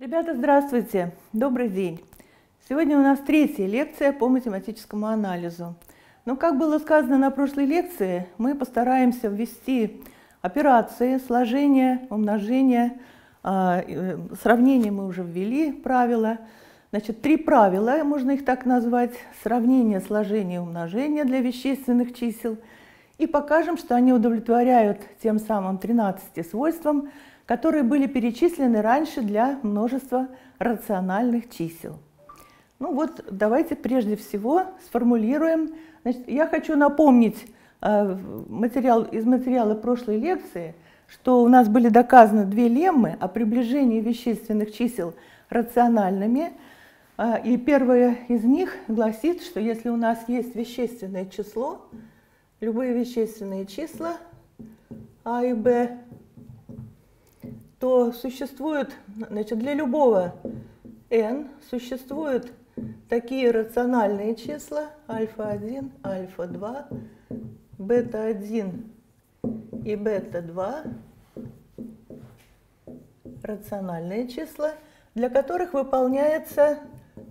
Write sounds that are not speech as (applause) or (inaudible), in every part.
Ребята, здравствуйте! Добрый день! Сегодня у нас третья лекция по математическому анализу. Но, как было сказано на прошлой лекции, мы постараемся ввести операции, сложения, умножения, а, э, сравнение мы уже ввели, правила. Значит, три правила, можно их так назвать, сравнение, сложение, умножение для вещественных чисел. И покажем, что они удовлетворяют тем самым 13 свойствам, которые были перечислены раньше для множества рациональных чисел. Ну вот давайте прежде всего сформулируем. Значит, я хочу напомнить э, материал, из материала прошлой лекции, что у нас были доказаны две леммы о приближении вещественных чисел рациональными. Э, и первая из них гласит, что если у нас есть вещественное число, любые вещественные числа а и b то существует, значит, для любого n существуют такие рациональные числа. Альфа-1, альфа-2, бета-1 и бета-2, рациональные числа, для которых выполняется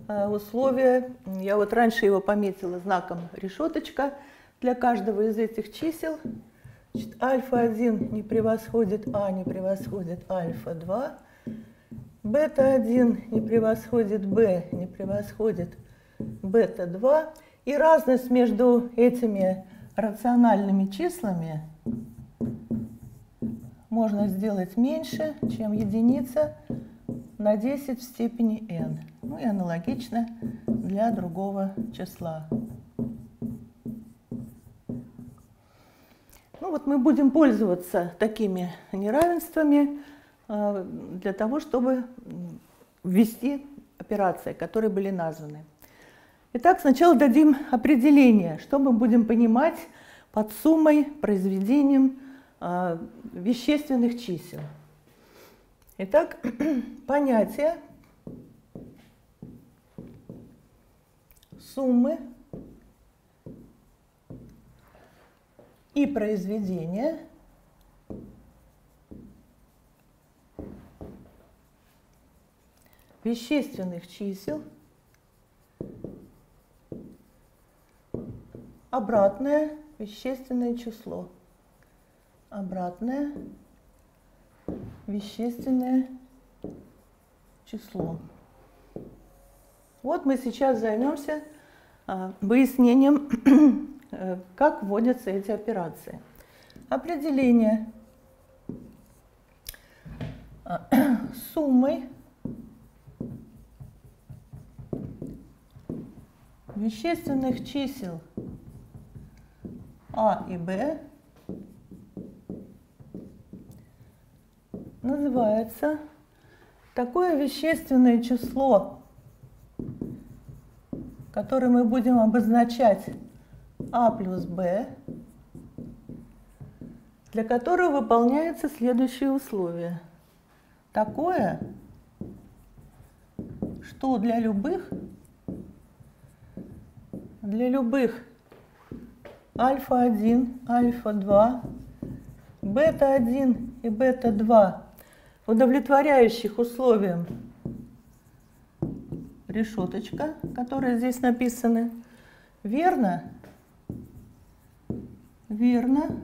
а, условие, я вот раньше его пометила знаком решеточка, для каждого из этих чисел альфа-1 не превосходит А, не превосходит альфа-2. Бета-1 не превосходит Б, не превосходит бета-2. И разность между этими рациональными числами можно сделать меньше, чем единица на 10 в степени n. Ну и аналогично для другого числа. Ну вот мы будем пользоваться такими неравенствами э, для того, чтобы ввести операции, которые были названы. Итак, сначала дадим определение, что мы будем понимать под суммой, произведением э, вещественных чисел. Итак, (clears throat) понятие суммы и произведение вещественных чисел обратное вещественное число. Обратное вещественное число. Вот мы сейчас займемся а, выяснением как вводятся эти операции. Определение (clears throat) суммы вещественных чисел А и Б называется такое вещественное число, которое мы будем обозначать а плюс Б, для которого выполняется следующее условие. Такое, что для любых, для любых альфа-1, альфа-2, бета-1 и бета-2, удовлетворяющих условиям решеточка, которые здесь написаны, верно верно,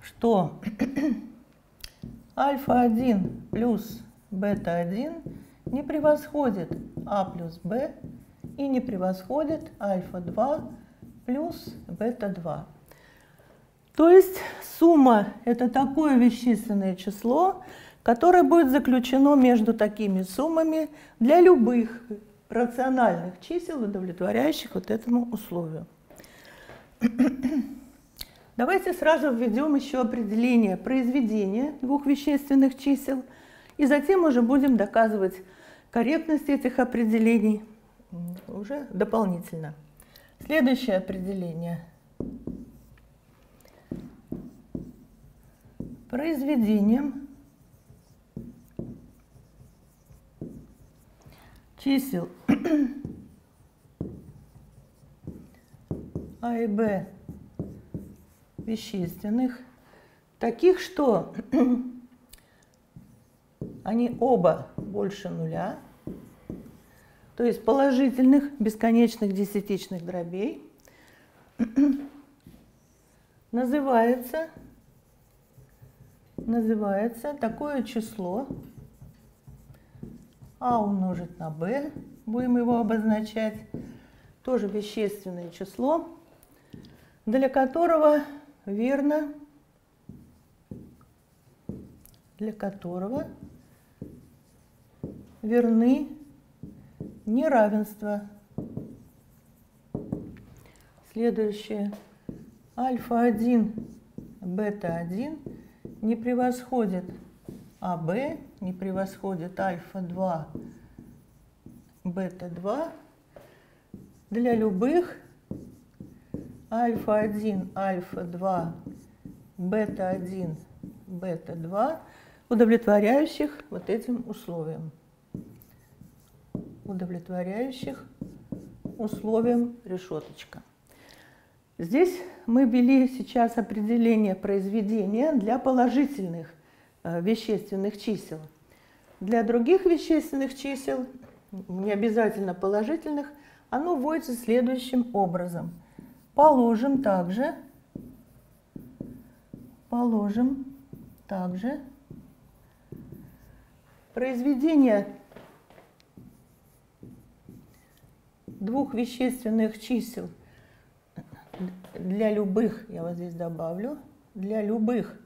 что альфа-1 плюс бета-1 не превосходит А плюс Б и не превосходит альфа-2 плюс бета-2. То есть сумма – это такое вещественное число, которое будет заключено между такими суммами для любых рациональных чисел, удовлетворяющих вот этому условию. Давайте сразу введем еще определение произведения двух вещественных чисел, и затем уже будем доказывать корректность этих определений уже дополнительно. Следующее определение. Произведением чисел А и Б вещественных, таких, что (clears throat) они оба больше нуля, то есть положительных бесконечных десятичных дробей, (clears throat) называется, называется такое число. А умножить на b, будем его обозначать, тоже вещественное число, для которого верно, для которого верны неравенства. Следующее. Альфа-1, бета-1 не превосходит АБ, не превосходит альфа-2, бета-2 для любых альфа-1, альфа-2, бета-1, бета-2, удовлетворяющих вот этим условиям. Удовлетворяющих условиям решеточка. Здесь мы ввели сейчас определение произведения для положительных э, вещественных чисел. Для других вещественных чисел, не обязательно положительных, оно вводится следующим образом. Положим также, положим также. Произведение двух вещественных чисел для любых, я вот здесь добавлю, для любых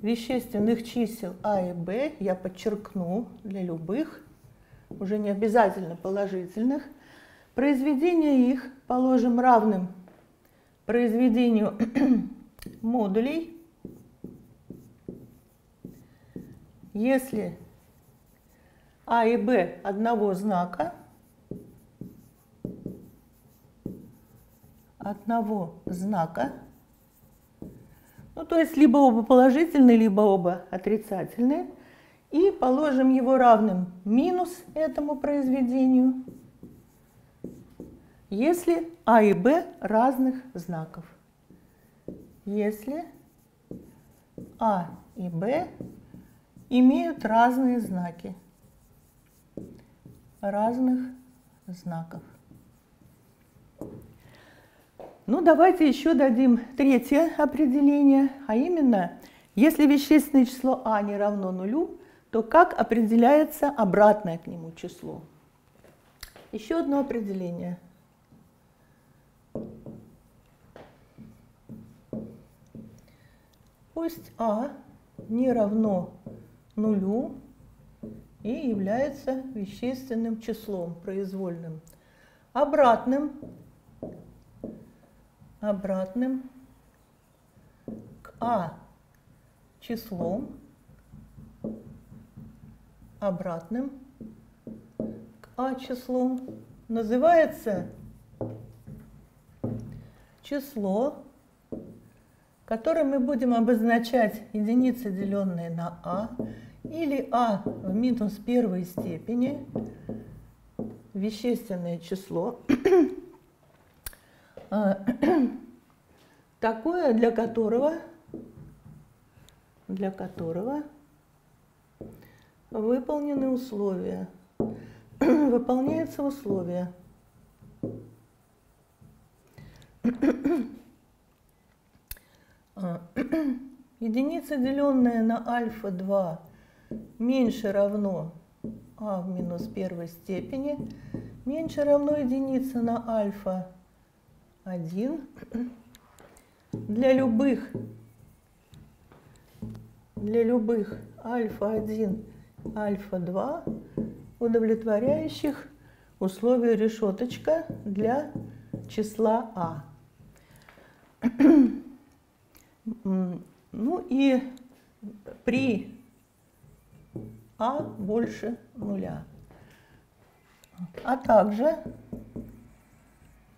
вещественных чисел А и Б, я подчеркну, для любых, уже не обязательно положительных, произведение их положим равным произведению (clears throat) модулей, если А и Б одного знака, одного знака, ну, то есть либо оба положительные, либо оба отрицательные. И положим его равным минус этому произведению, если А и Б разных знаков. Если А и Б имеют разные знаки. Разных знаков. Ну, давайте еще дадим третье определение, а именно, если вещественное число А не равно нулю, то как определяется обратное к нему число? Еще одно определение. Пусть А не равно нулю и является вещественным числом произвольным. Обратным обратным к А числом, обратным к А числом называется число, которое мы будем обозначать единицы, деленные на А, или А в минус первой степени, вещественное число, а, такое, для которого, для которого выполнены условия, (clears throat) выполняются условия. (clears throat) Единица, деленная на альфа-2, меньше равно а в минус первой степени, меньше равно единица на альфа 1 (clears throat) для любых для любых альфа-1, альфа-2, удовлетворяющих условия решеточка для числа А. (clears throat) Ну и при А больше нуля. А также,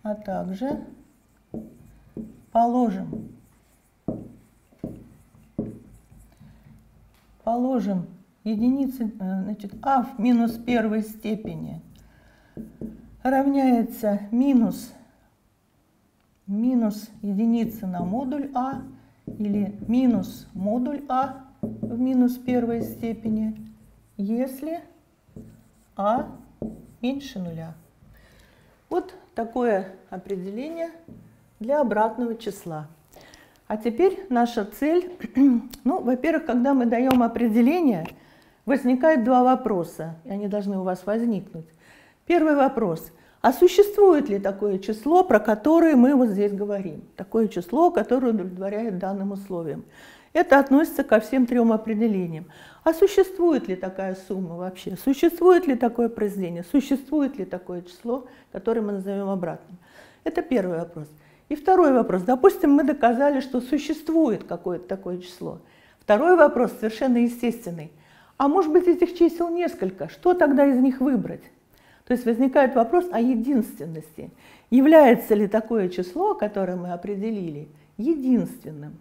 а также Положим. Положим единицы, э, значит, а в минус первой степени равняется минус, минус единица на модуль а или минус модуль А в минус первой степени, если А меньше нуля. Вот такое определение для обратного числа. А теперь наша цель, (clears throat) ну, во-первых, когда мы даем определение, возникают два вопроса, и они должны у вас возникнуть. Первый вопрос. А существует ли такое число, про которое мы вот здесь говорим? Такое число, которое удовлетворяет данным условиям. Это относится ко всем трем определениям. А существует ли такая сумма вообще? Существует ли такое произведение? Существует ли такое число, которое мы назовем обратным? Это первый вопрос. И второй вопрос. Допустим, мы доказали, что существует какое-то такое число. Второй вопрос совершенно естественный. А может быть, этих чисел несколько? Что тогда из них выбрать? То есть возникает вопрос о единственности. Является ли такое число, которое мы определили, единственным?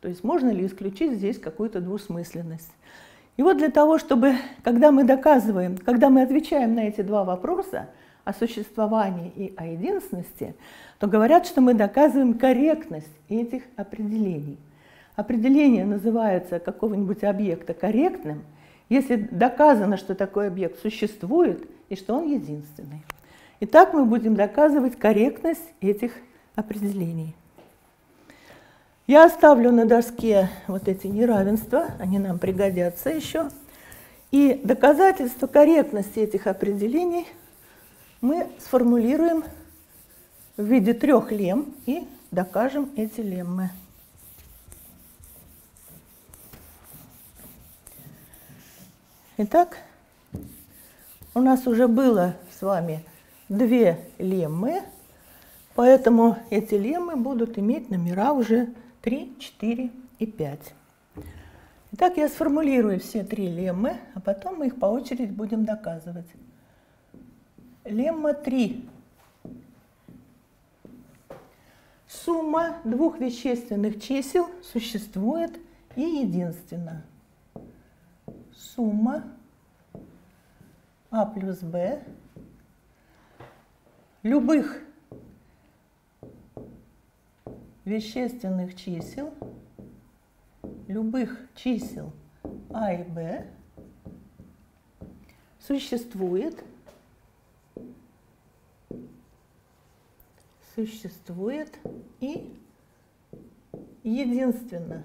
То есть можно ли исключить здесь какую-то двусмысленность? И вот для того, чтобы, когда мы доказываем, когда мы отвечаем на эти два вопроса, о существовании и о единственности, то говорят, что мы доказываем корректность этих определений. Определение называется какого-нибудь объекта корректным, если доказано, что такой объект существует и что он единственный. Итак, мы будем доказывать корректность этих определений. Я оставлю на доске вот эти неравенства, они нам пригодятся еще. И доказательство корректности этих определений мы сформулируем в виде трех лем и докажем эти леммы. Итак, у нас уже было с вами две леммы, поэтому эти леммы будут иметь номера уже 3, 4 и 5. Итак, я сформулирую все три леммы, а потом мы их по очереди будем доказывать. Лемма 3. Сумма двух вещественных чисел существует и единственна. Сумма А плюс Б любых вещественных чисел, любых чисел А и Б существует, существует и единственно.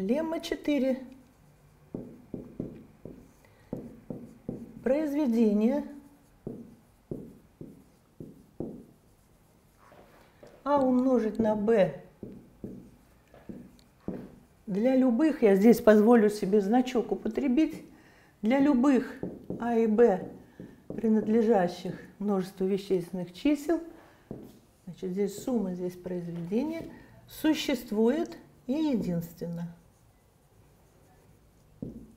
Лемма 4. Произведение – а умножить на b для любых, я здесь позволю себе значок употребить, для любых а и b принадлежащих множеству вещественных чисел, значит, здесь сумма, здесь произведение, существует и единственно.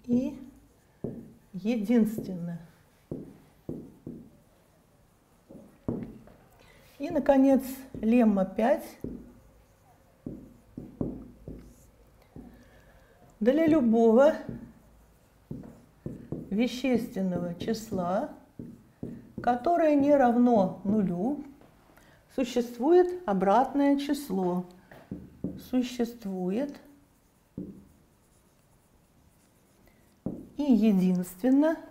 И единственно. И, наконец, лемма 5. Для любого вещественного числа, которое не равно нулю, существует обратное число. Существует и единственно –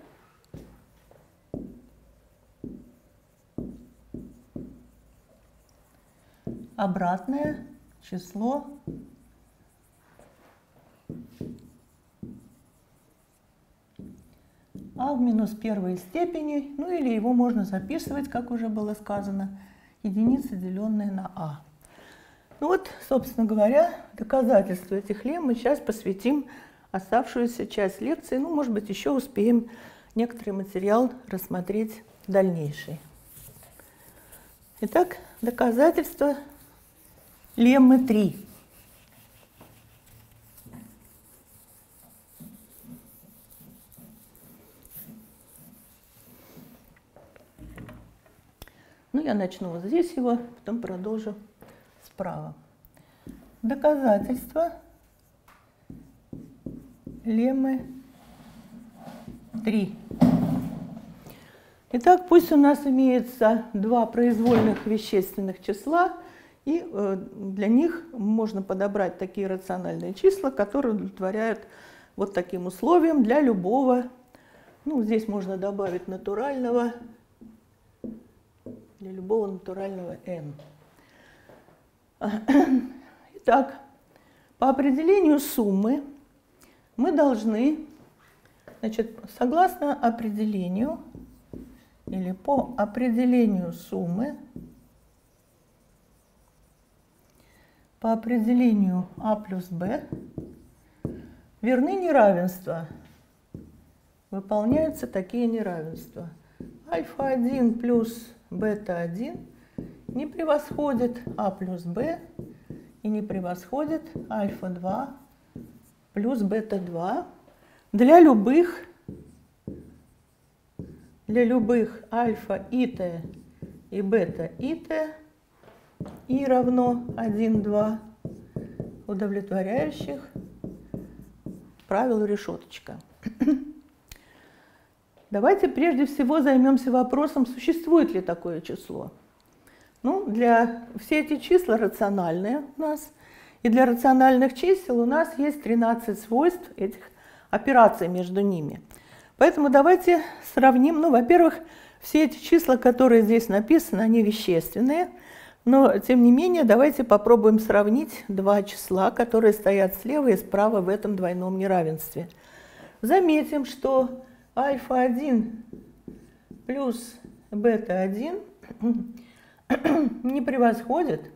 обратное число а в минус первой степени, ну или его можно записывать, как уже было сказано, единица, деленная на а. Ну вот, собственно говоря, доказательству этих лем мы сейчас посвятим оставшуюся часть лекции. Ну, может быть, еще успеем некоторый материал рассмотреть дальнейший. Итак, доказательства Леммы 3. Ну, я начну вот здесь его, потом продолжу справа. Доказательства леммы 3. Итак, пусть у нас имеется два произвольных вещественных числа, и э, для них можно подобрать такие рациональные числа, которые удовлетворяют вот таким условиям для любого, ну, здесь можно добавить натурального, для любого натурального n. Итак, по определению суммы мы должны, значит, согласно определению или по определению суммы, по определению а плюс b верны неравенства. Выполняются такие неравенства. Альфа-1 плюс бета-1 не превосходит а плюс b и не превосходит альфа-2 плюс бета-2 для любых для любых альфа и t и бета и t и равно 1, 2 удовлетворяющих правилу решеточка. (clears throat) Давайте прежде всего займемся вопросом, существует ли такое число. Ну, для все эти числа рациональные у нас, и для рациональных чисел у нас есть 13 свойств этих операций между ними. Поэтому давайте сравним, ну, во-первых, все эти числа, которые здесь написаны, они вещественные, но, тем не менее, давайте попробуем сравнить два числа, которые стоят слева и справа в этом двойном неравенстве. Заметим, что альфа-1 плюс бета-1 (clears throat) не превосходит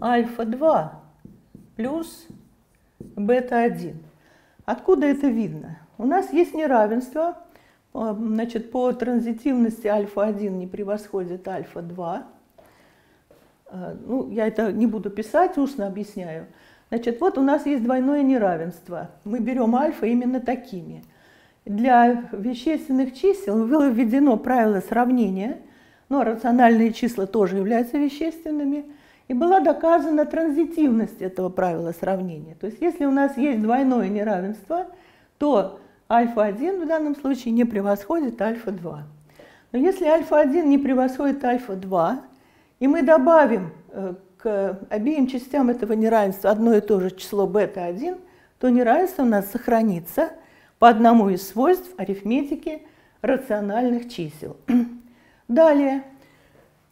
альфа-2 плюс бета-1. Откуда это видно? У нас есть неравенство, э, значит, по транзитивности альфа-1 не превосходит альфа-2. Э, ну, я это не буду писать, устно объясняю. Значит, вот у нас есть двойное неравенство. Мы берем альфа именно такими. Для вещественных чисел было введено правило сравнения – но рациональные числа тоже являются вещественными, и была доказана транзитивность этого правила сравнения. То есть если у нас есть двойное неравенство, то альфа-1 в данном случае не превосходит альфа-2. Но если альфа-1 не превосходит альфа-2, и мы добавим э, к обеим частям этого неравенства одно и то же число бета-1, то неравенство у нас сохранится по одному из свойств арифметики рациональных чисел. (clears throat) Далее.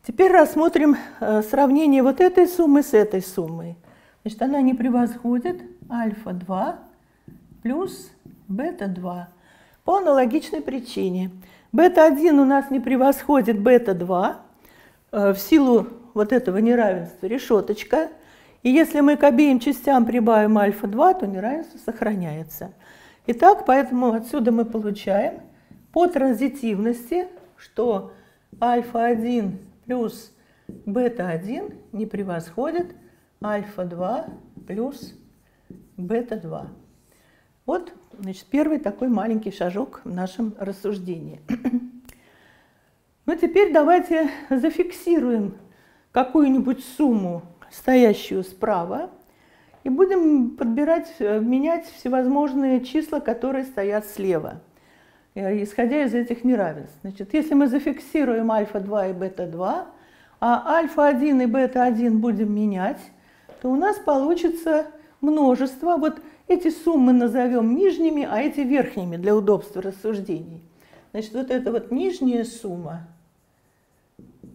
Теперь рассмотрим э, сравнение вот этой суммы с этой суммой. Значит, она не превосходит альфа-2 плюс бета-2 по аналогичной причине. Бета-1 у нас не превосходит бета-2 э, в силу вот этого неравенства решеточка. И если мы к обеим частям прибавим альфа-2, то неравенство сохраняется. Итак, поэтому отсюда мы получаем по транзитивности, что альфа-1 плюс бета-1 не превосходит альфа-2 плюс бета-2. Вот значит, первый такой маленький шажок в нашем рассуждении. (clears throat) Ну, теперь давайте зафиксируем какую-нибудь сумму, стоящую справа, и будем подбирать, э, менять всевозможные числа, которые стоят слева. Э, исходя из этих неравенств. Значит, если мы зафиксируем альфа-2 и бета-2, а альфа-1 и бета-1 будем менять, то у нас получится множество. Вот эти суммы назовем нижними, а эти верхними для удобства рассуждений. Значит, вот это вот нижняя сумма,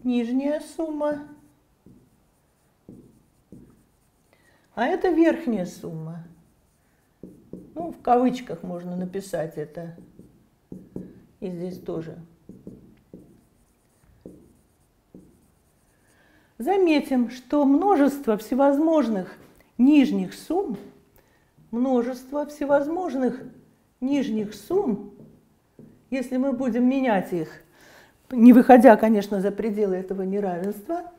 нижняя сумма, а это верхняя сумма. Ну, в кавычках можно написать это и здесь тоже. Заметим, что множество всевозможных нижних сумм, множество всевозможных нижних сумм, если мы будем менять их, не выходя, конечно, за пределы этого неравенства,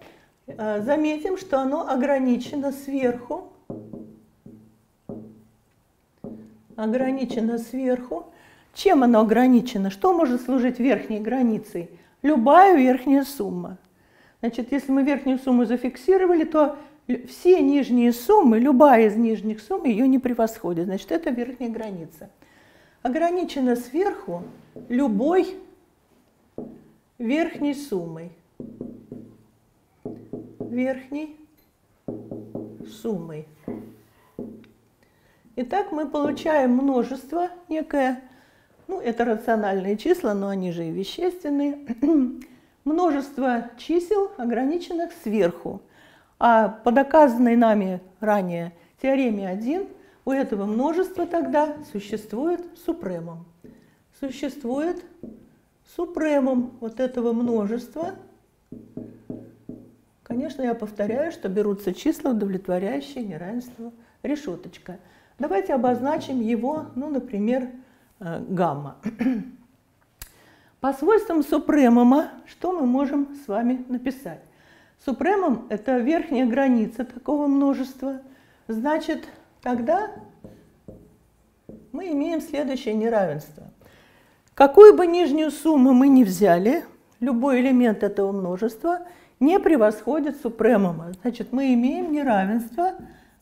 э, заметим, что оно ограничено сверху, ограничено сверху чем оно ограничено? Что может служить верхней границей? Любая верхняя сумма. Значит, если мы верхнюю сумму зафиксировали, то все нижние суммы, любая из нижних сумм ее не превосходит. Значит, это верхняя граница. Ограничено сверху любой верхней суммой. Верхней суммой. Итак, мы получаем множество некое, ну это рациональные числа, но они же и вещественные, (clears throat) множество чисел, ограниченных сверху. А по доказанной нами ранее теореме 1 у этого множества тогда существует супремум. Существует супремум вот этого множества. Конечно, я повторяю, что берутся числа, удовлетворяющие неравенству решеточка. Давайте обозначим его, ну, например, гамма. По свойствам супремума что мы можем с вами написать? Супремум – это верхняя граница такого множества. Значит, тогда мы имеем следующее неравенство. Какую бы нижнюю сумму мы ни взяли, любой элемент этого множества не превосходит супремума. Значит, мы имеем неравенство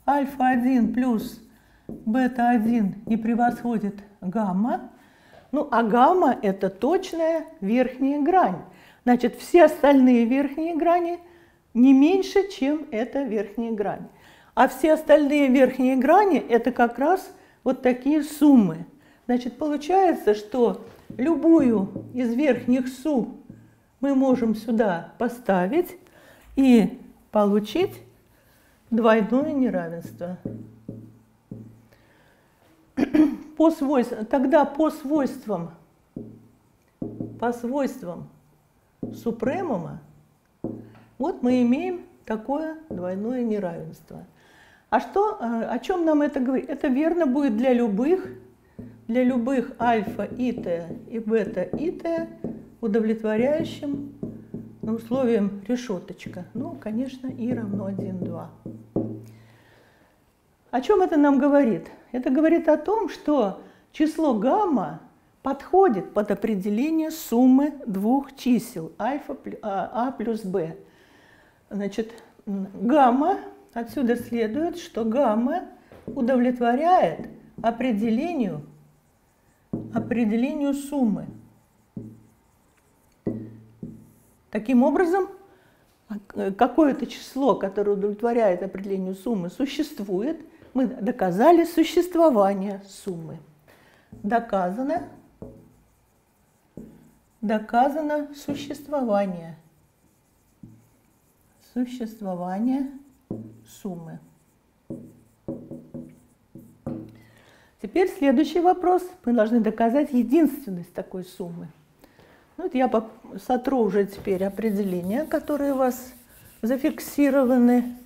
альфа-1 плюс бета-1 не превосходит гамма. Ну, а гамма – это точная верхняя грань. Значит, все остальные верхние грани не меньше, чем эта верхняя грань. А все остальные верхние грани – это как раз вот такие суммы. Значит, получается, что любую из верхних сумм мы можем сюда поставить и получить двойное неравенство (clears throat) по свойствам, тогда по свойствам, по свойствам супремума, вот мы имеем такое двойное неравенство. А что, э, о чем нам это говорит? Это верно будет для любых, для любых альфа ит и бета ит удовлетворяющим условием решеточка. Ну, конечно, и равно 1, 2. О чем это нам говорит? Это говорит о том, что число гамма подходит под определение суммы двух чисел альфа а, а плюс б. Значит, гамма, отсюда следует, что гамма удовлетворяет определению, определению суммы. Таким образом, какое-то число, которое удовлетворяет определению суммы, существует – мы доказали существование суммы. Доказано, доказано существование, существование суммы. Теперь следующий вопрос. Мы должны доказать единственность такой суммы. Ну, вот я сотру уже теперь определения, которые у вас зафиксированы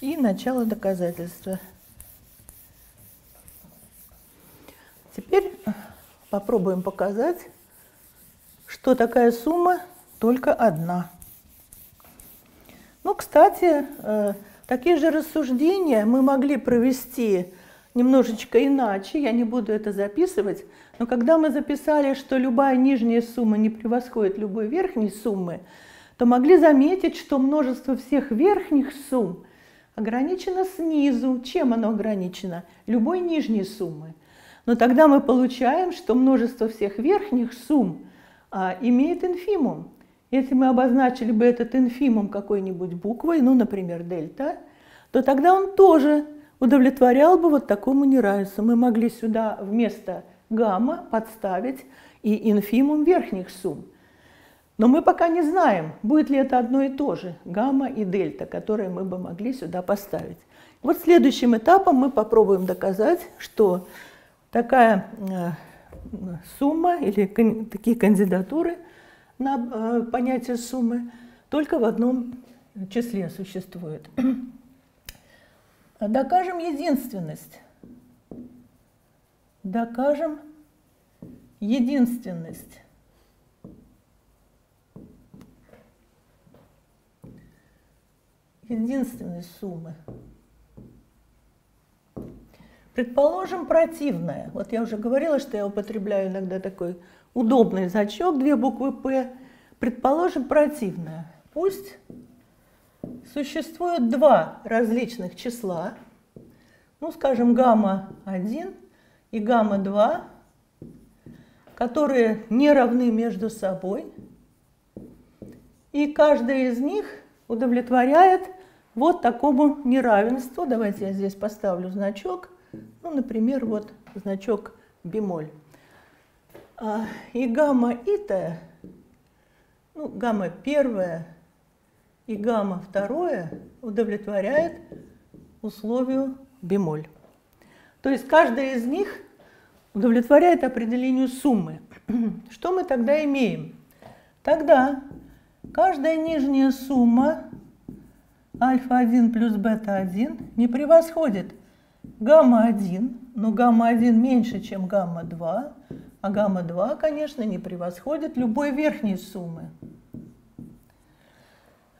и начало доказательства. Теперь попробуем показать, что такая сумма только одна. Ну, кстати, э, такие же рассуждения мы могли провести немножечко иначе, я не буду это записывать, но когда мы записали, что любая нижняя сумма не превосходит любой верхней суммы, то могли заметить, что множество всех верхних сумм ограничено снизу. Чем оно ограничено? Любой нижней суммы. Но тогда мы получаем, что множество всех верхних сумм а, имеет инфимум. Если мы обозначили бы этот инфимум какой-нибудь буквой, ну, например, дельта, то тогда он тоже удовлетворял бы вот такому неравенству. Мы могли сюда вместо гамма подставить и инфимум верхних сумм. Но мы пока не знаем, будет ли это одно и то же, гамма и дельта, которые мы бы могли сюда поставить. Вот следующим этапом мы попробуем доказать, что такая э, сумма или такие кандидатуры на э, понятие суммы только в одном числе существует. (clears throat) Докажем единственность. Докажем единственность. Единственной суммы. Предположим, противное. Вот я уже говорила, что я употребляю иногда такой удобный значок, две буквы «П». Предположим, противное. Пусть существует два различных числа, ну, скажем, гамма-1 и гамма-2, которые не равны между собой. И каждая из них удовлетворяет вот такому неравенству. Давайте я здесь поставлю значок. Ну, например, вот значок бемоль. А, и гамма итая, ну, гамма первая и гамма второе удовлетворяет условию бемоль. То есть каждая из них удовлетворяет определению суммы. (clears throat) Что мы тогда имеем? Тогда каждая нижняя сумма альфа-1 плюс бета-1 не превосходит гамма-1, но гамма-1 меньше, чем гамма-2, а гамма-2, конечно, не превосходит любой верхней суммы.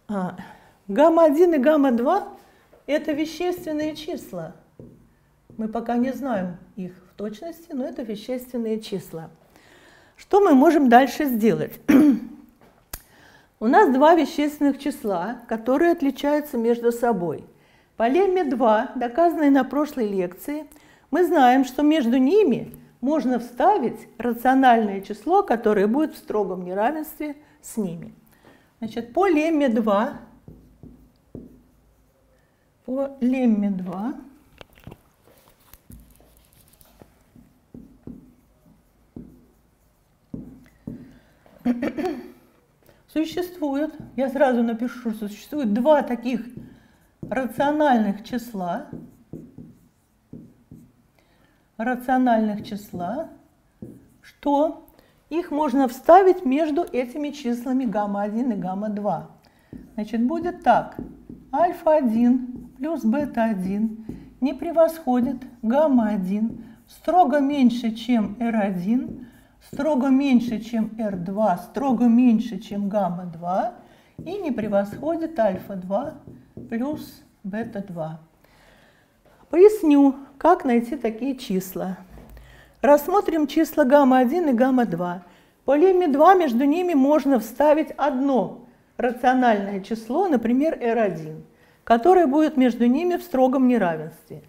А, гамма-1 и гамма-2 – это вещественные числа. Мы пока не знаем их в точности, но это вещественные числа. Что мы можем дальше сделать? (clears throat) У нас два вещественных числа, которые отличаются между собой. По лемме 2, доказанной на прошлой лекции, мы знаем, что между ними можно вставить рациональное число, которое будет в строгом неравенстве с ними. Значит, по лемме 2, по лемме 2 Существует, я сразу напишу, что существует два таких рациональных числа, рациональных числа, что их можно вставить между этими числами гамма-1 и гамма-2. Значит, будет так. Альфа-1 плюс бета-1 не превосходит гамма-1 строго меньше, чем R1, строго меньше, чем R2, строго меньше, чем гамма-2 и не превосходит альфа-2 плюс бета-2. Поясню, как найти такие числа. Рассмотрим числа гамма-1 и гамма-2. По лемме 2 между ними можно вставить одно рациональное число, например, R1, которое будет между ними в строгом неравенстве.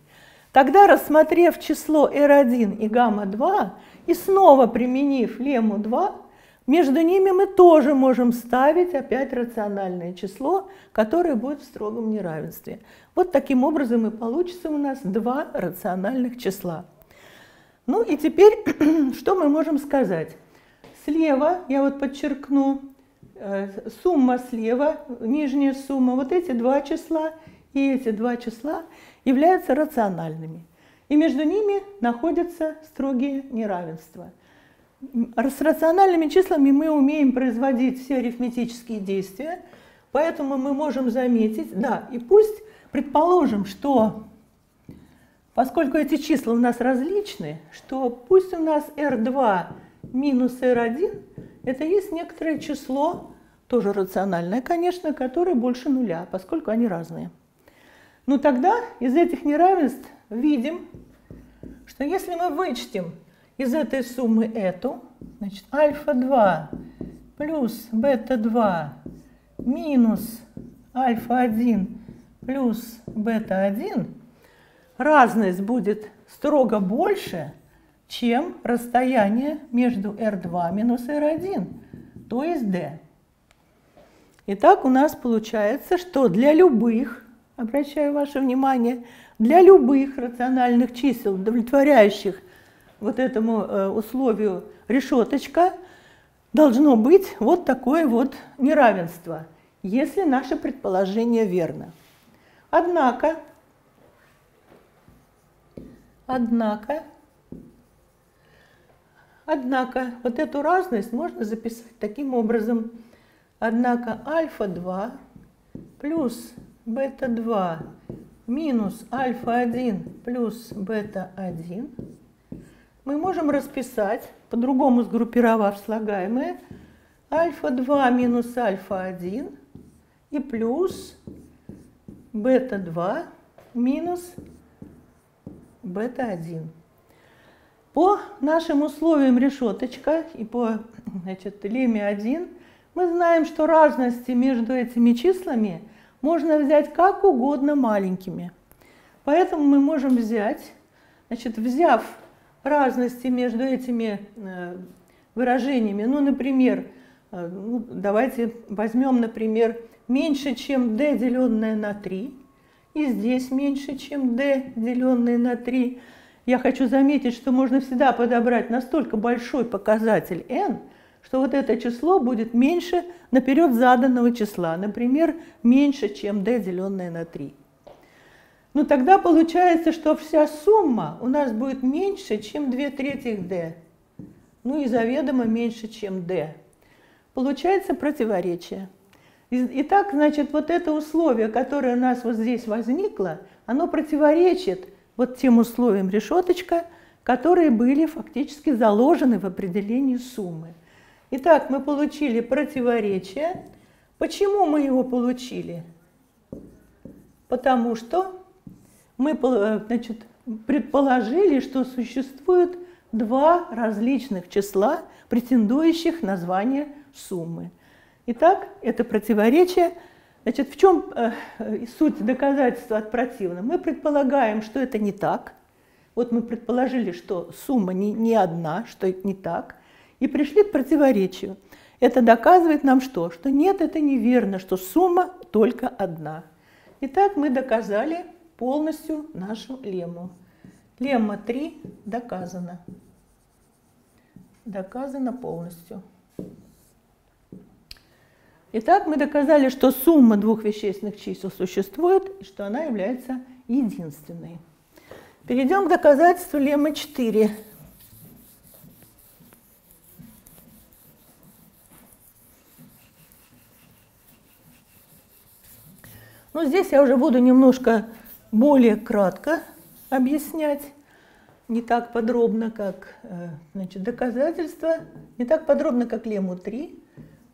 Тогда, рассмотрев число R1 и гамма-2, и снова применив лему 2, между ними мы тоже можем ставить опять рациональное число, которое будет в строгом неравенстве. Вот таким образом и получится у нас два рациональных числа. Ну и теперь, (clears throat) что мы можем сказать? Слева, я вот подчеркну, э, сумма слева, нижняя сумма, вот эти два числа и эти два числа являются рациональными и между ними находятся строгие неравенства. С рациональными числами мы умеем производить все арифметические действия, поэтому мы можем заметить, да, и пусть предположим, что поскольку эти числа у нас различны, что пусть у нас R2 минус R1 это есть некоторое число, тоже рациональное, конечно, которое больше нуля, поскольку они разные. Но тогда из этих неравенств видим, что если мы вычтем из этой суммы эту, значит, альфа-2 плюс бета-2 минус альфа-1 плюс бета-1, разность будет строго больше, чем расстояние между R2 минус R1, то есть D. Итак, у нас получается, что для любых обращаю ваше внимание, для любых рациональных чисел, удовлетворяющих вот этому э, условию решеточка, должно быть вот такое вот неравенство, если наше предположение верно. Однако, однако, однако, вот эту разность можно записать таким образом. Однако альфа-2 плюс бета-2 минус альфа-1 плюс бета-1 мы можем расписать, по-другому сгруппировав слагаемые, альфа-2 минус альфа-1 и плюс бета-2 минус бета-1. По нашим условиям решеточка и по значит, леме 1 мы знаем, что разности между этими числами – можно взять как угодно маленькими. Поэтому мы можем взять, значит, взяв разности между этими э, выражениями. Ну, например, э, ну, давайте возьмем, например, меньше, чем d, деленное на 3. И здесь меньше, чем d, деленное на 3. Я хочу заметить, что можно всегда подобрать настолько большой показатель n, что вот это число будет меньше наперед заданного числа. Например, меньше, чем d, деленное на 3. Ну тогда получается, что вся сумма у нас будет меньше, чем 2 третьих d. Ну и заведомо меньше, чем d. Получается противоречие. Итак, значит, вот это условие, которое у нас вот здесь возникло, оно противоречит вот тем условиям решеточка, которые были фактически заложены в определении суммы. Итак, мы получили противоречие. Почему мы его получили? Потому что мы э, значит, предположили, что существует два различных числа, претендующих на звание суммы. Итак, это противоречие. Значит, в чем э, суть доказательства от противного? Мы предполагаем, что это не так. Вот мы предположили, что сумма не, не одна, что это не так, и пришли к противоречию. Это доказывает нам что? Что нет, это неверно, что сумма только одна. Итак, мы доказали полностью нашу лемму. Лемма 3 доказана. Доказано полностью. Итак, мы доказали, что сумма двух вещественных чисел существует и что она является единственной. Перейдем к доказательству леммы 4. Ну, здесь я уже буду немножко более кратко объяснять, не так подробно, как э, значит, доказательства, не так подробно, как лемму 3,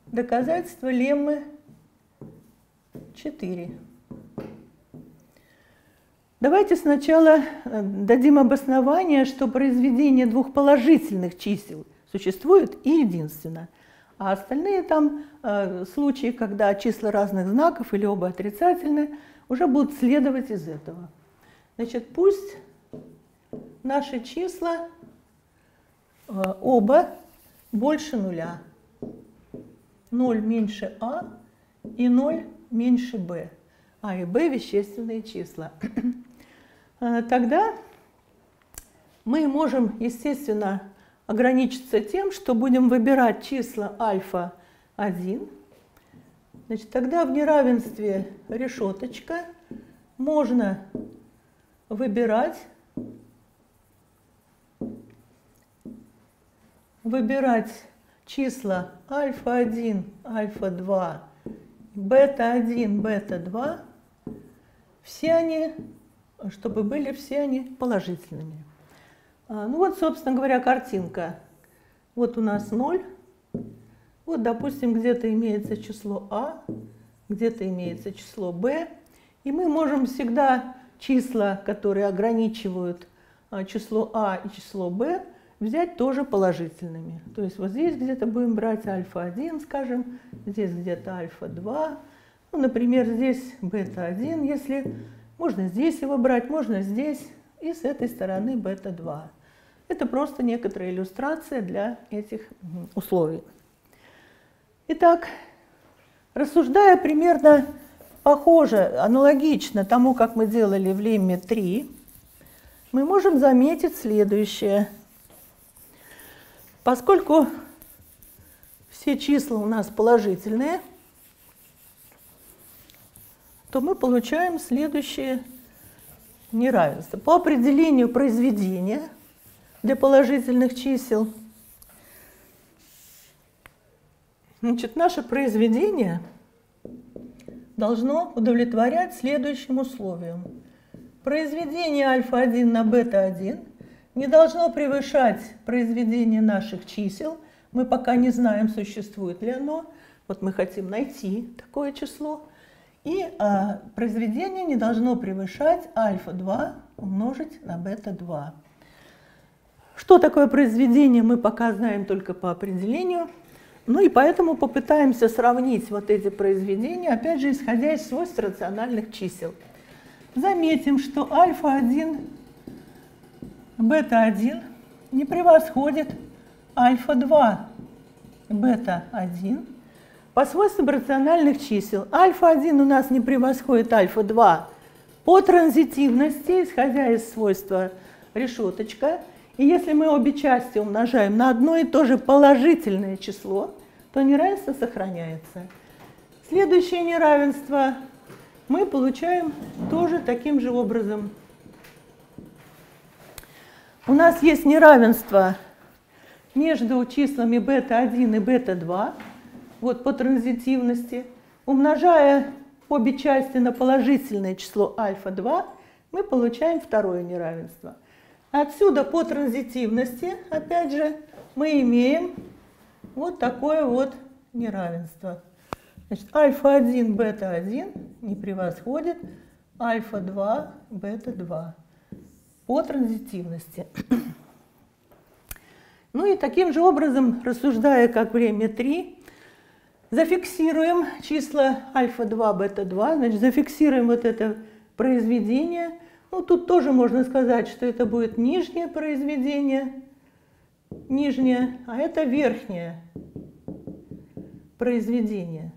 доказательства леммы 4. Давайте сначала э, дадим обоснование, что произведение двух положительных чисел существует и единственно. А остальные там э, случаи, когда числа разных знаков или оба отрицательные, уже будут следовать из этого. Значит, пусть наши числа э, оба больше нуля. 0 меньше а и 0 меньше b. А и b вещественные числа. (clears throat) Э, тогда мы можем, естественно, ограничиться тем, что будем выбирать числа альфа 1 Значит, тогда в неравенстве решеточка. Можно выбирать, выбирать числа альфа-1, альфа-2, бета-1, бета-2, все они, чтобы были все они положительными. А, ну вот, собственно говоря, картинка. Вот у нас 0, вот, допустим, где-то имеется число А, где-то имеется число Б, и мы можем всегда числа, которые ограничивают а, число А и число Б, взять тоже положительными. То есть вот здесь где-то будем брать альфа-1, скажем, здесь где-то альфа-2, ну, например, здесь бета-1, если можно здесь его брать, можно здесь, и с этой стороны бета-2. Это просто некоторая иллюстрация для этих условий. Итак, рассуждая примерно похоже, аналогично тому, как мы делали в лемме 3, мы можем заметить следующее. Поскольку все числа у нас положительные, то мы получаем следующее неравенство. По определению произведения для положительных чисел – Значит, наше произведение должно удовлетворять следующим условиям. Произведение альфа-1 на бета-1 не должно превышать произведение наших чисел. Мы пока не знаем, существует ли оно. Вот мы хотим найти такое число. И а, произведение не должно превышать альфа-2 умножить на бета-2. Что такое произведение, мы пока знаем только по определению – ну и поэтому попытаемся сравнить вот эти произведения, опять же, исходя из свойств рациональных чисел. Заметим, что альфа-1, бета-1 не превосходит альфа-2, бета-1 по свойствам рациональных чисел. Альфа-1 у нас не превосходит альфа-2 по транзитивности, исходя из свойства решеточка. И если мы обе части умножаем на одно и то же положительное число, то неравенство сохраняется. Следующее неравенство мы получаем тоже таким же образом. У нас есть неравенство между числами бета-1 и бета-2, вот по транзитивности. Умножая обе части на положительное число альфа-2, мы получаем второе неравенство. Отсюда по транзитивности, опять же, мы имеем вот такое вот неравенство. Значит, альфа-1, бета-1 не превосходит альфа-2, бета-2 по транзитивности. (clears throat) Ну и таким же образом, рассуждая как время 3, зафиксируем числа альфа-2, бета-2, значит, зафиксируем вот это произведение. Ну, тут тоже можно сказать, что это будет нижнее произведение, нижнее, а это верхнее произведение.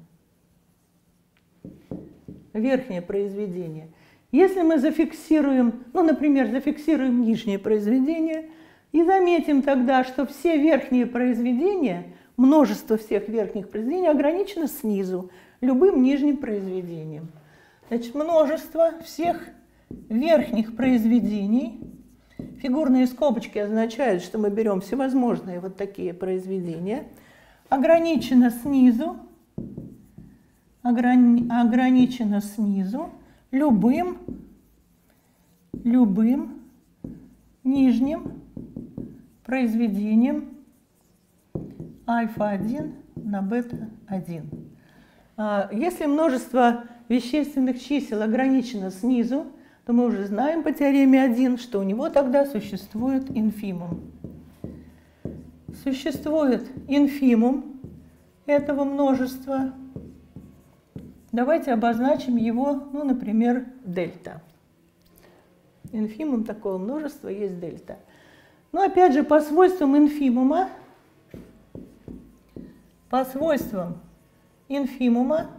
Верхнее произведение. Если мы зафиксируем, ну, например, зафиксируем нижнее произведение и заметим тогда, что все верхние произведения, множество всех верхних произведений ограничено снизу, любым нижним произведением. Значит, множество всех верхних произведений, фигурные скобочки означают, что мы берем всевозможные вот такие произведения, ограничено снизу, ограни, ограничено снизу, любым, любым нижним произведением альфа-1 на бета-1. А, если множество вещественных чисел ограничено снизу, то мы уже знаем по теореме 1, что у него тогда существует инфимум. Существует инфимум этого множества – Давайте обозначим его, ну, например, дельта. Инфимум такого множества есть дельта. Но опять же, по свойствам инфимума, по свойствам инфимума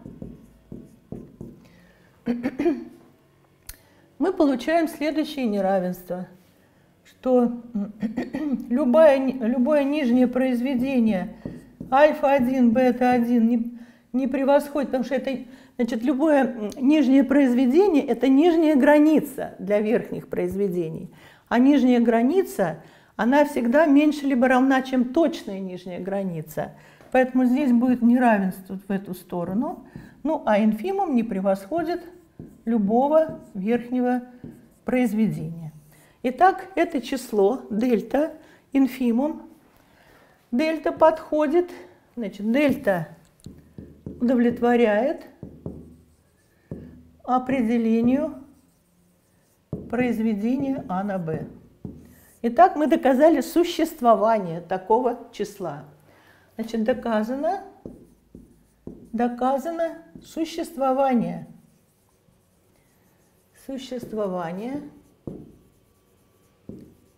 мы получаем следующее неравенство, что (clears throat) любое, любое нижнее произведение альфа-1, бета-1 не превосходит, потому что это, значит, любое нижнее произведение – это нижняя граница для верхних произведений. А нижняя граница, она всегда меньше либо равна, чем точная нижняя граница. Поэтому здесь будет неравенство в эту сторону. Ну, а инфимум не превосходит любого верхнего произведения. Итак, это число дельта, инфимум. Дельта подходит, значит, дельта удовлетворяет определению произведения А на Б. Итак, мы доказали существование такого числа. Значит, доказано, доказано существование, существование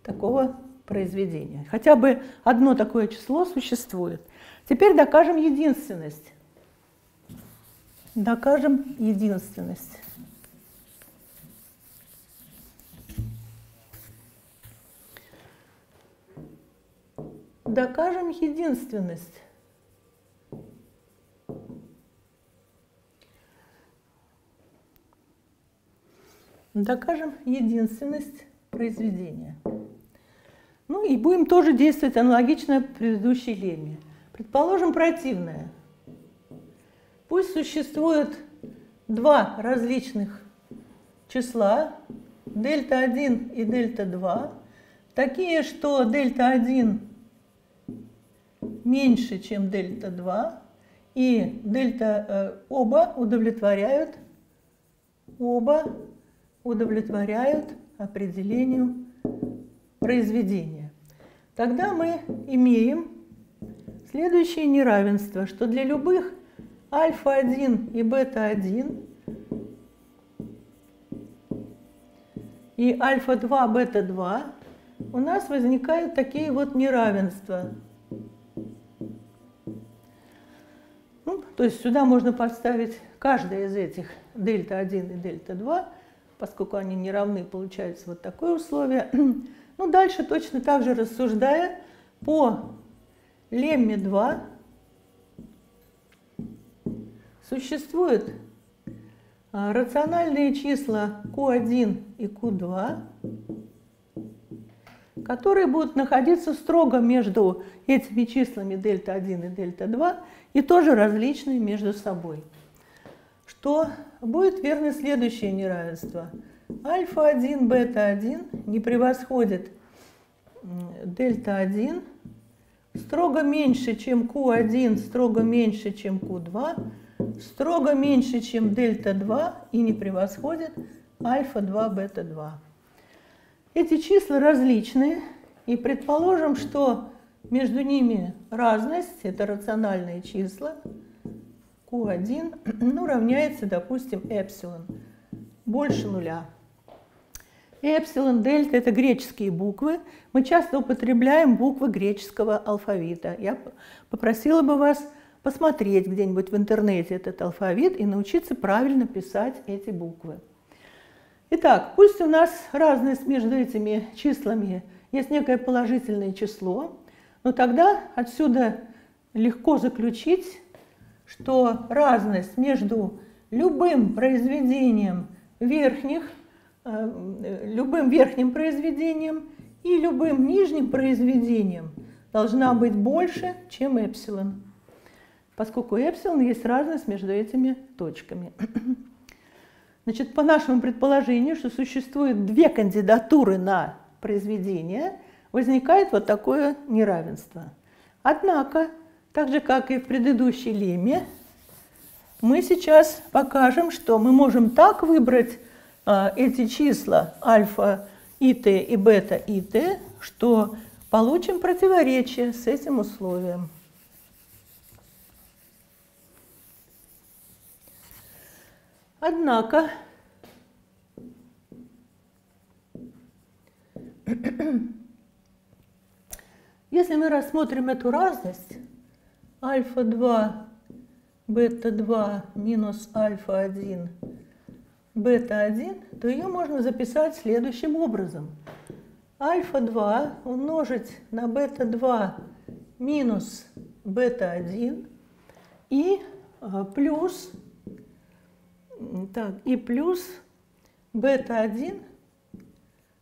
такого произведения. Хотя бы одно такое число существует. Теперь докажем единственность. Докажем единственность. Докажем единственность. Докажем единственность произведения. Ну и будем тоже действовать аналогично предыдущей лемме. Предположим противное – Пусть существует два различных числа, дельта 1 и дельта 2, такие, что дельта 1 меньше, чем дельта 2, и дельта э, оба удовлетворяют, оба удовлетворяют определению произведения. Тогда мы имеем следующее неравенство, что для любых альфа-1 и бета-1 и альфа-2, бета-2 у нас возникают такие вот неравенства. То есть сюда можно поставить каждое из этих дельта 1 и дельта 2, поскольку они не равны, получается вот такое условие. (clears throat) Ну, дальше точно так же рассуждая, по лемме 2 существуют а, рациональные числа Q1 и Q2, которые будут находиться строго между этими числами дельта 1 и дельта 2 и тоже различные между собой. Что будет верно следующее неравенство. Альфа-1, бета-1 не превосходит дельта-1 строго меньше, чем Q1, строго меньше, чем Q2, строго меньше, чем дельта-2 и не превосходит альфа-2, бета-2. Эти числа различные, и предположим, что между ними разность, это рациональные числа, Q1, ну, равняется, допустим, эпсилон, больше нуля. Эпсилон, дельта – это греческие буквы. Мы часто употребляем буквы греческого алфавита. Я попросила бы вас посмотреть где-нибудь в интернете этот алфавит и научиться правильно писать эти буквы. Итак, пусть у нас разность между этими числами есть некое положительное число, но тогда отсюда легко заключить, что разность между любым произведением верхних, э, любым верхним произведением и любым нижним произведением должна быть больше, чем эпсилон, поскольку эпсилон есть разность между этими точками. (clears throat) Значит, по нашему предположению, что существует две кандидатуры на произведение, возникает вот такое неравенство. Однако, так же как и в предыдущей леме, мы сейчас покажем, что мы можем так выбрать а, эти числа альфа ит и бета ит, что получим противоречие с этим условием. Однако, (clears throat) если мы рассмотрим эту разность, альфа-2, бета-2 минус альфа-1, бета-1, то ее можно записать следующим образом. Альфа-2 умножить на бета-2 минус бета-1 и а, плюс так, и плюс бета-1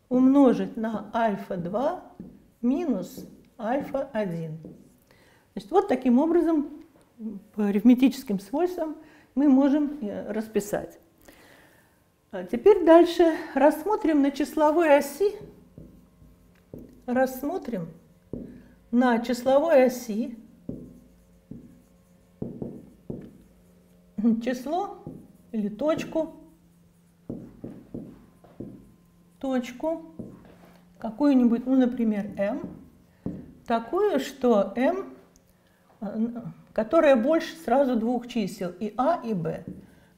умножить на альфа-2 минус альфа-1. Значит, вот таким образом по арифметическим свойствам мы можем э, расписать. А теперь дальше рассмотрим на числовой оси, рассмотрим на числовой оси число или точку, точку, какую-нибудь, ну, например, m, такую, что m, которая больше сразу двух чисел, и a, и b,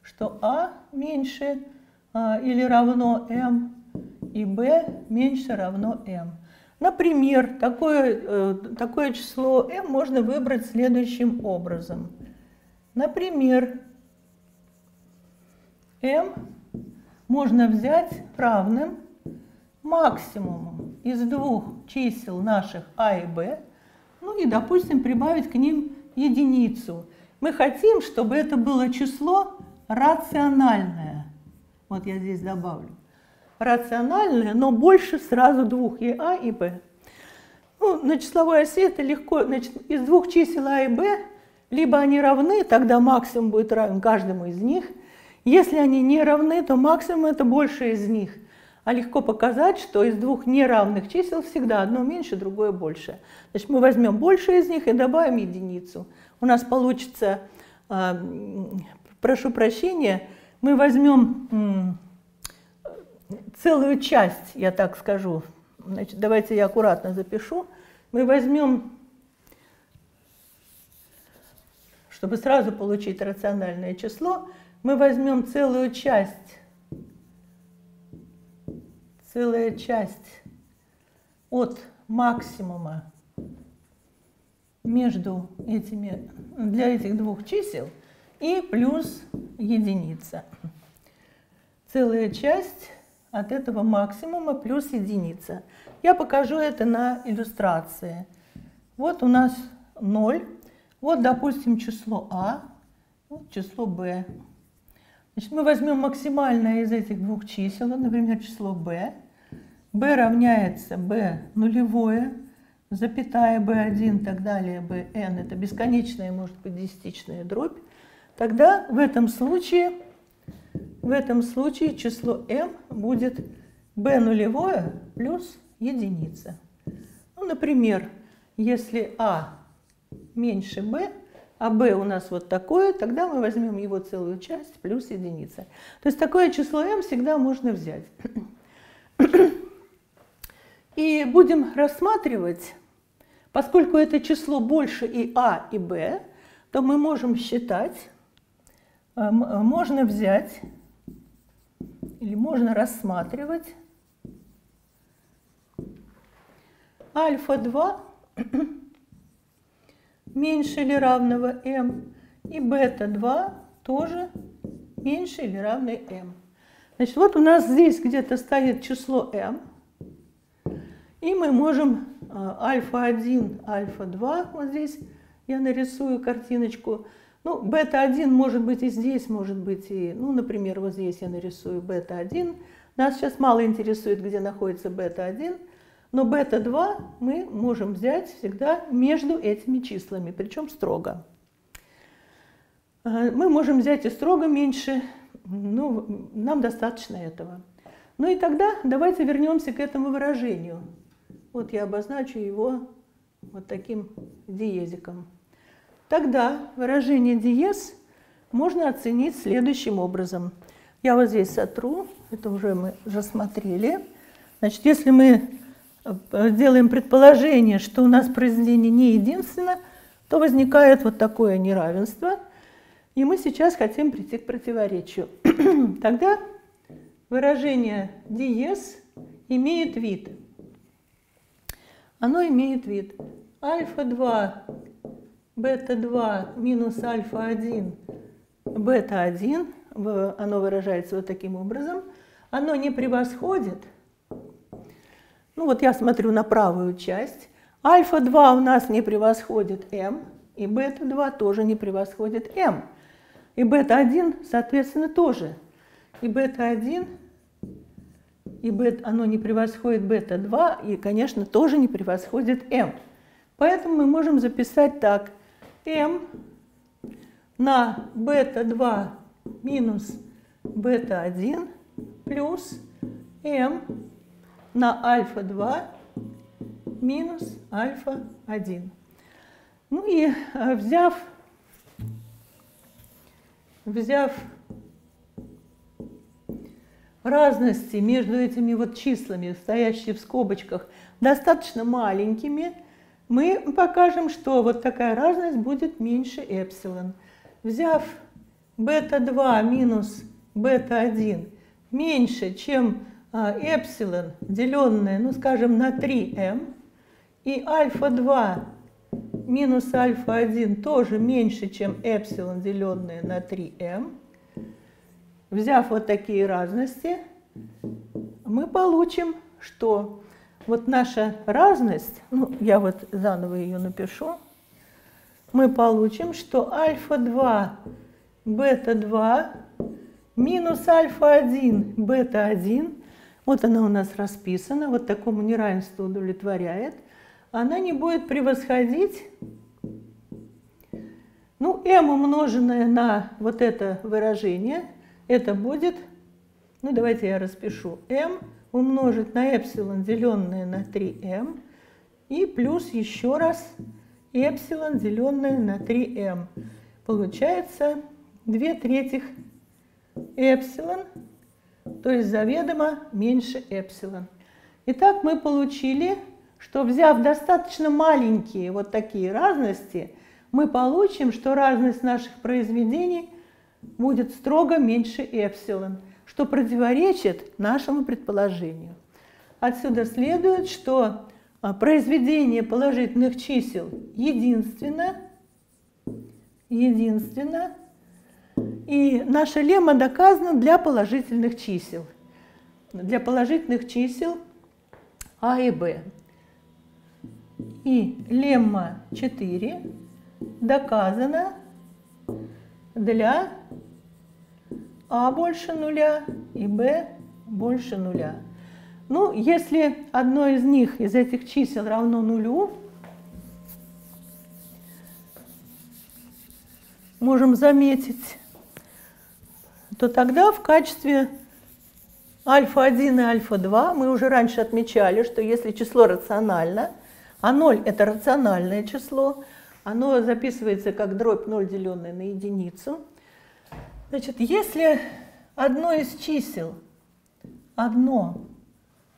что a меньше а, или равно m, и b меньше равно m. Например, такое, э, такое число m можно выбрать следующим образом. Например, m можно взять равным максимуму из двух чисел наших а и b, ну и, допустим, прибавить к ним единицу. Мы хотим, чтобы это было число рациональное. Вот я здесь добавлю. Рациональное, но больше сразу двух и а, и b. Ну, на числовой оси это легко. Значит, из двух чисел а и b либо они равны, тогда максимум будет равен каждому из них – если они не равны, то максимум это больше из них. А легко показать, что из двух неравных чисел всегда одно меньше, другое больше. Значит, мы возьмем больше из них и добавим единицу. У нас получится, а, прошу прощения, мы возьмем целую часть, я так скажу. Значит, давайте я аккуратно запишу. Мы возьмем, чтобы сразу получить рациональное число, мы возьмем целую часть, целая часть от максимума между этими, для этих двух чисел, и плюс единица. Целая часть от этого максимума плюс единица. Я покажу это на иллюстрации. Вот у нас 0. Вот, допустим, число А, вот число Б. Значит, мы возьмем максимальное из этих двух чисел, например, число b. b равняется b нулевое, запятая b1 и так далее, bn. Это бесконечная, может быть, десятичная дробь. Тогда в этом случае, в этом случае число m будет b нулевое плюс единица. Ну, например, если a меньше b, а b у нас вот такое, тогда мы возьмем его целую часть плюс единица. То есть такое число m всегда можно взять. И будем рассматривать, поскольку это число больше и а, и b, то мы можем считать, э, можно взять или можно рассматривать альфа-2 (clears throat) меньше или равного m, и бета-2 тоже меньше или равный m. Значит, вот у нас здесь где-то стоит число m, и мы можем альфа-1, альфа-2, вот здесь я нарисую картиночку. Ну, бета-1 может быть и здесь, может быть и, ну, например, вот здесь я нарисую бета-1. Нас сейчас мало интересует, где находится бета-1. Но бета-2 мы можем взять всегда между этими числами, причем строго. А, мы можем взять и строго меньше, ну, нам достаточно этого. Ну и тогда давайте вернемся к этому выражению. Вот я обозначу его вот таким диезиком. Тогда выражение диез можно оценить следующим образом. Я вот здесь сотру, это уже мы рассмотрели. Значит, если мы делаем предположение, что у нас произведение не единственно, то возникает вот такое неравенство, и мы сейчас хотим прийти к противоречию. (clears throat) Тогда выражение диез имеет вид. Оно имеет вид альфа-2, бета-2 минус альфа-1, бета-1, оно выражается вот таким образом, оно не превосходит – ну вот я смотрю на правую часть. Альфа-2 у нас не превосходит m, и бета-2 тоже не превосходит m. И бета-1, соответственно, тоже. И бета-1, и бета, оно не превосходит бета-2, и, конечно, тоже не превосходит m. Поэтому мы можем записать так. m на бета-2 минус бета-1 плюс m на альфа-2 минус альфа-1. Ну и э, взяв, взяв разности между этими вот числами, стоящие в скобочках, достаточно маленькими, мы покажем, что вот такая разность будет меньше эпсилон. Взяв бета-2 минус бета-1 меньше, чем а, эпсилон, деленное, ну скажем, на 3m, и альфа-2 минус альфа-1 тоже меньше, чем эпсилон, деленное на 3m, взяв вот такие разности, мы получим, что вот наша разность, ну, я вот заново ее напишу, мы получим, что альфа-2, бета-2 минус альфа-1, бета-1 вот она у нас расписана, вот такому неравенству удовлетворяет. Она не будет превосходить, ну, m умноженное на вот это выражение, это будет, ну, давайте я распишу, m умножить на эпсилон, деленное на 3m, и плюс еще раз эпсилон, деленное на 3m. Получается 2 третьих эпсилон то есть заведомо меньше эпсилон. Итак, мы получили, что взяв достаточно маленькие вот такие разности, мы получим, что разность наших произведений будет строго меньше эпсилон, что противоречит нашему предположению. Отсюда следует, что а, произведение положительных чисел единственно, единственно И наша лемма доказана для положительных чисел. Для положительных чисел А и Б. И лемма 4 доказана для А больше нуля и Б больше нуля. Ну, если одно из них, из этих чисел равно нулю, можем заметить, то тогда в качестве альфа-1 и альфа-2 мы уже раньше отмечали, что если число рационально, а 0 это рациональное число, оно записывается как дробь 0, деленное на единицу. Значит, если одно из чисел, одно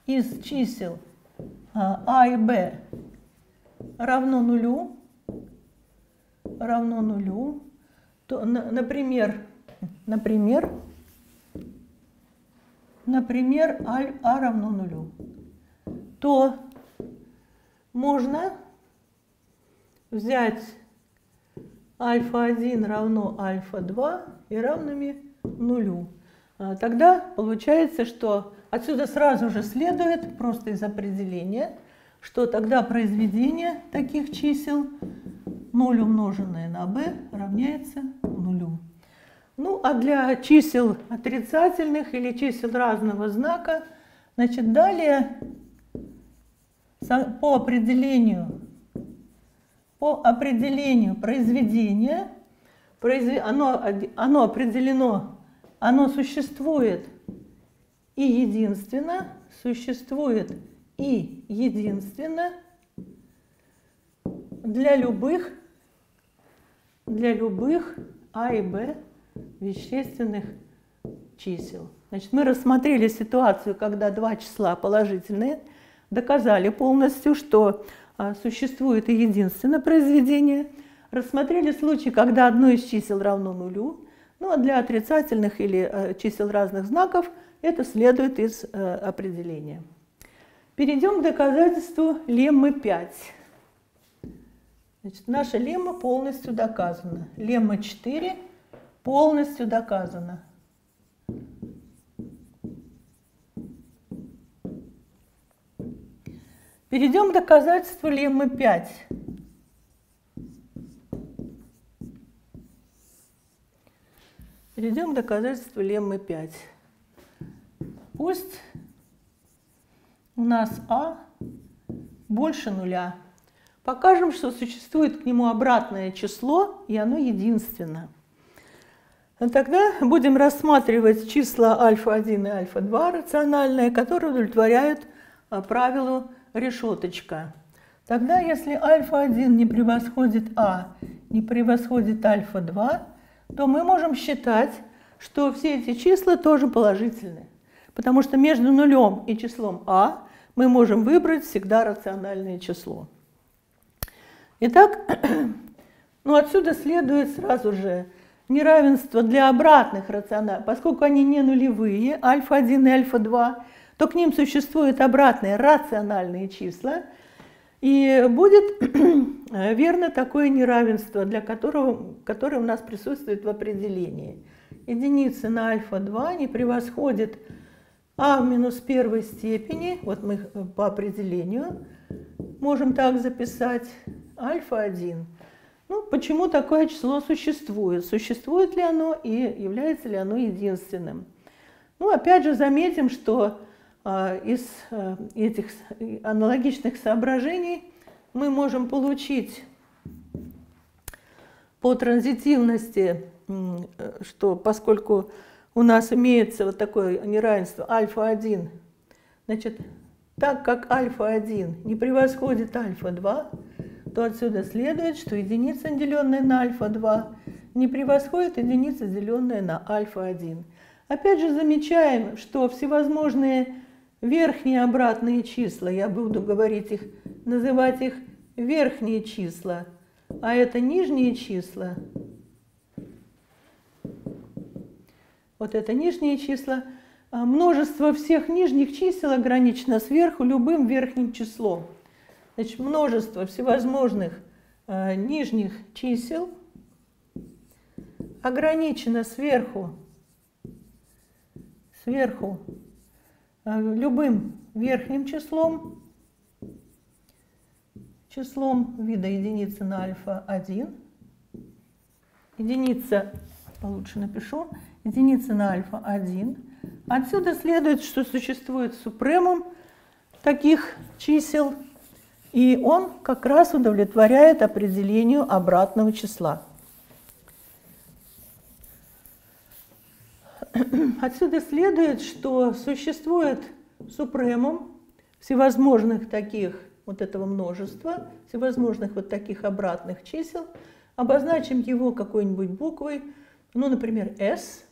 из чисел а, а и b равно нулю, равно нулю, то, например, например, например, а равно нулю, то можно взять альфа-1 равно альфа-2 и равными нулю. А, тогда получается, что отсюда сразу же следует, просто из определения, что тогда произведение таких чисел 0 умноженное на b равняется нулю. Ну, а для чисел отрицательных или чисел разного знака, значит, далее по определению, по определению произведения, оно, оно определено, оно существует и единственно, существует и единственно для любых, для любых А и Б вещественных чисел. Значит, мы рассмотрели ситуацию, когда два числа положительные – доказали полностью, что существует и единственное произведение. Рассмотрели случай, когда одно из чисел равно нулю. Ну а для отрицательных или а, чисел разных знаков это следует из а, определения. Перейдем к доказательству леммы 5. Значит, наша лемма полностью доказана. Лемма 4 полностью доказана. Перейдем к доказательству леммы 5. Перейдем к доказательству леммы 5. Пусть у нас А больше нуля. Покажем, что существует к нему обратное число, и оно единственно. Тогда будем рассматривать числа альфа-1 и альфа-2 рациональные, которые удовлетворяют а, правилу решеточка. Тогда, если альфа-1 не превосходит А, не превосходит альфа-2, то мы можем считать, что все эти числа тоже положительны. Потому что между нулем и числом А мы можем выбрать всегда рациональное число. Итак, (clears throat) ну отсюда следует сразу же неравенство для обратных рациональных, поскольку они не нулевые, альфа-1 и альфа-2, то к ним существуют обратные рациональные числа, и будет (clears throat) верно такое неравенство, для которого, которое у нас присутствует в определении. Единица на альфа-2 не превосходит а в минус первой степени, вот мы по определению можем так записать, альфа-1. Ну, почему такое число существует? Существует ли оно и является ли оно единственным? Ну, опять же, заметим, что из э, этих аналогичных соображений мы можем получить по транзитивности, что поскольку у нас имеется вот такое неравенство альфа-1, значит, так как альфа-1 не превосходит альфа-2, то отсюда следует, что единица, деленная на альфа-2, не превосходит единица, деленная на альфа-1. Опять же замечаем, что всевозможные верхние обратные числа, я буду говорить их, называть их верхние числа, а это нижние числа. Вот это нижние числа. А множество всех нижних чисел ограничено сверху любым верхним числом. Значит, множество всевозможных э, нижних чисел ограничено сверху, сверху любым верхним числом, числом вида единицы на альфа 1, единица, получше напишу, единица на альфа 1. Отсюда следует, что существует супремум таких чисел, и он как раз удовлетворяет определению обратного числа. (clears throat) Отсюда следует, что существует супремум всевозможных таких вот этого множества, всевозможных вот таких обратных чисел, обозначим его какой-нибудь буквой, ну, например, S,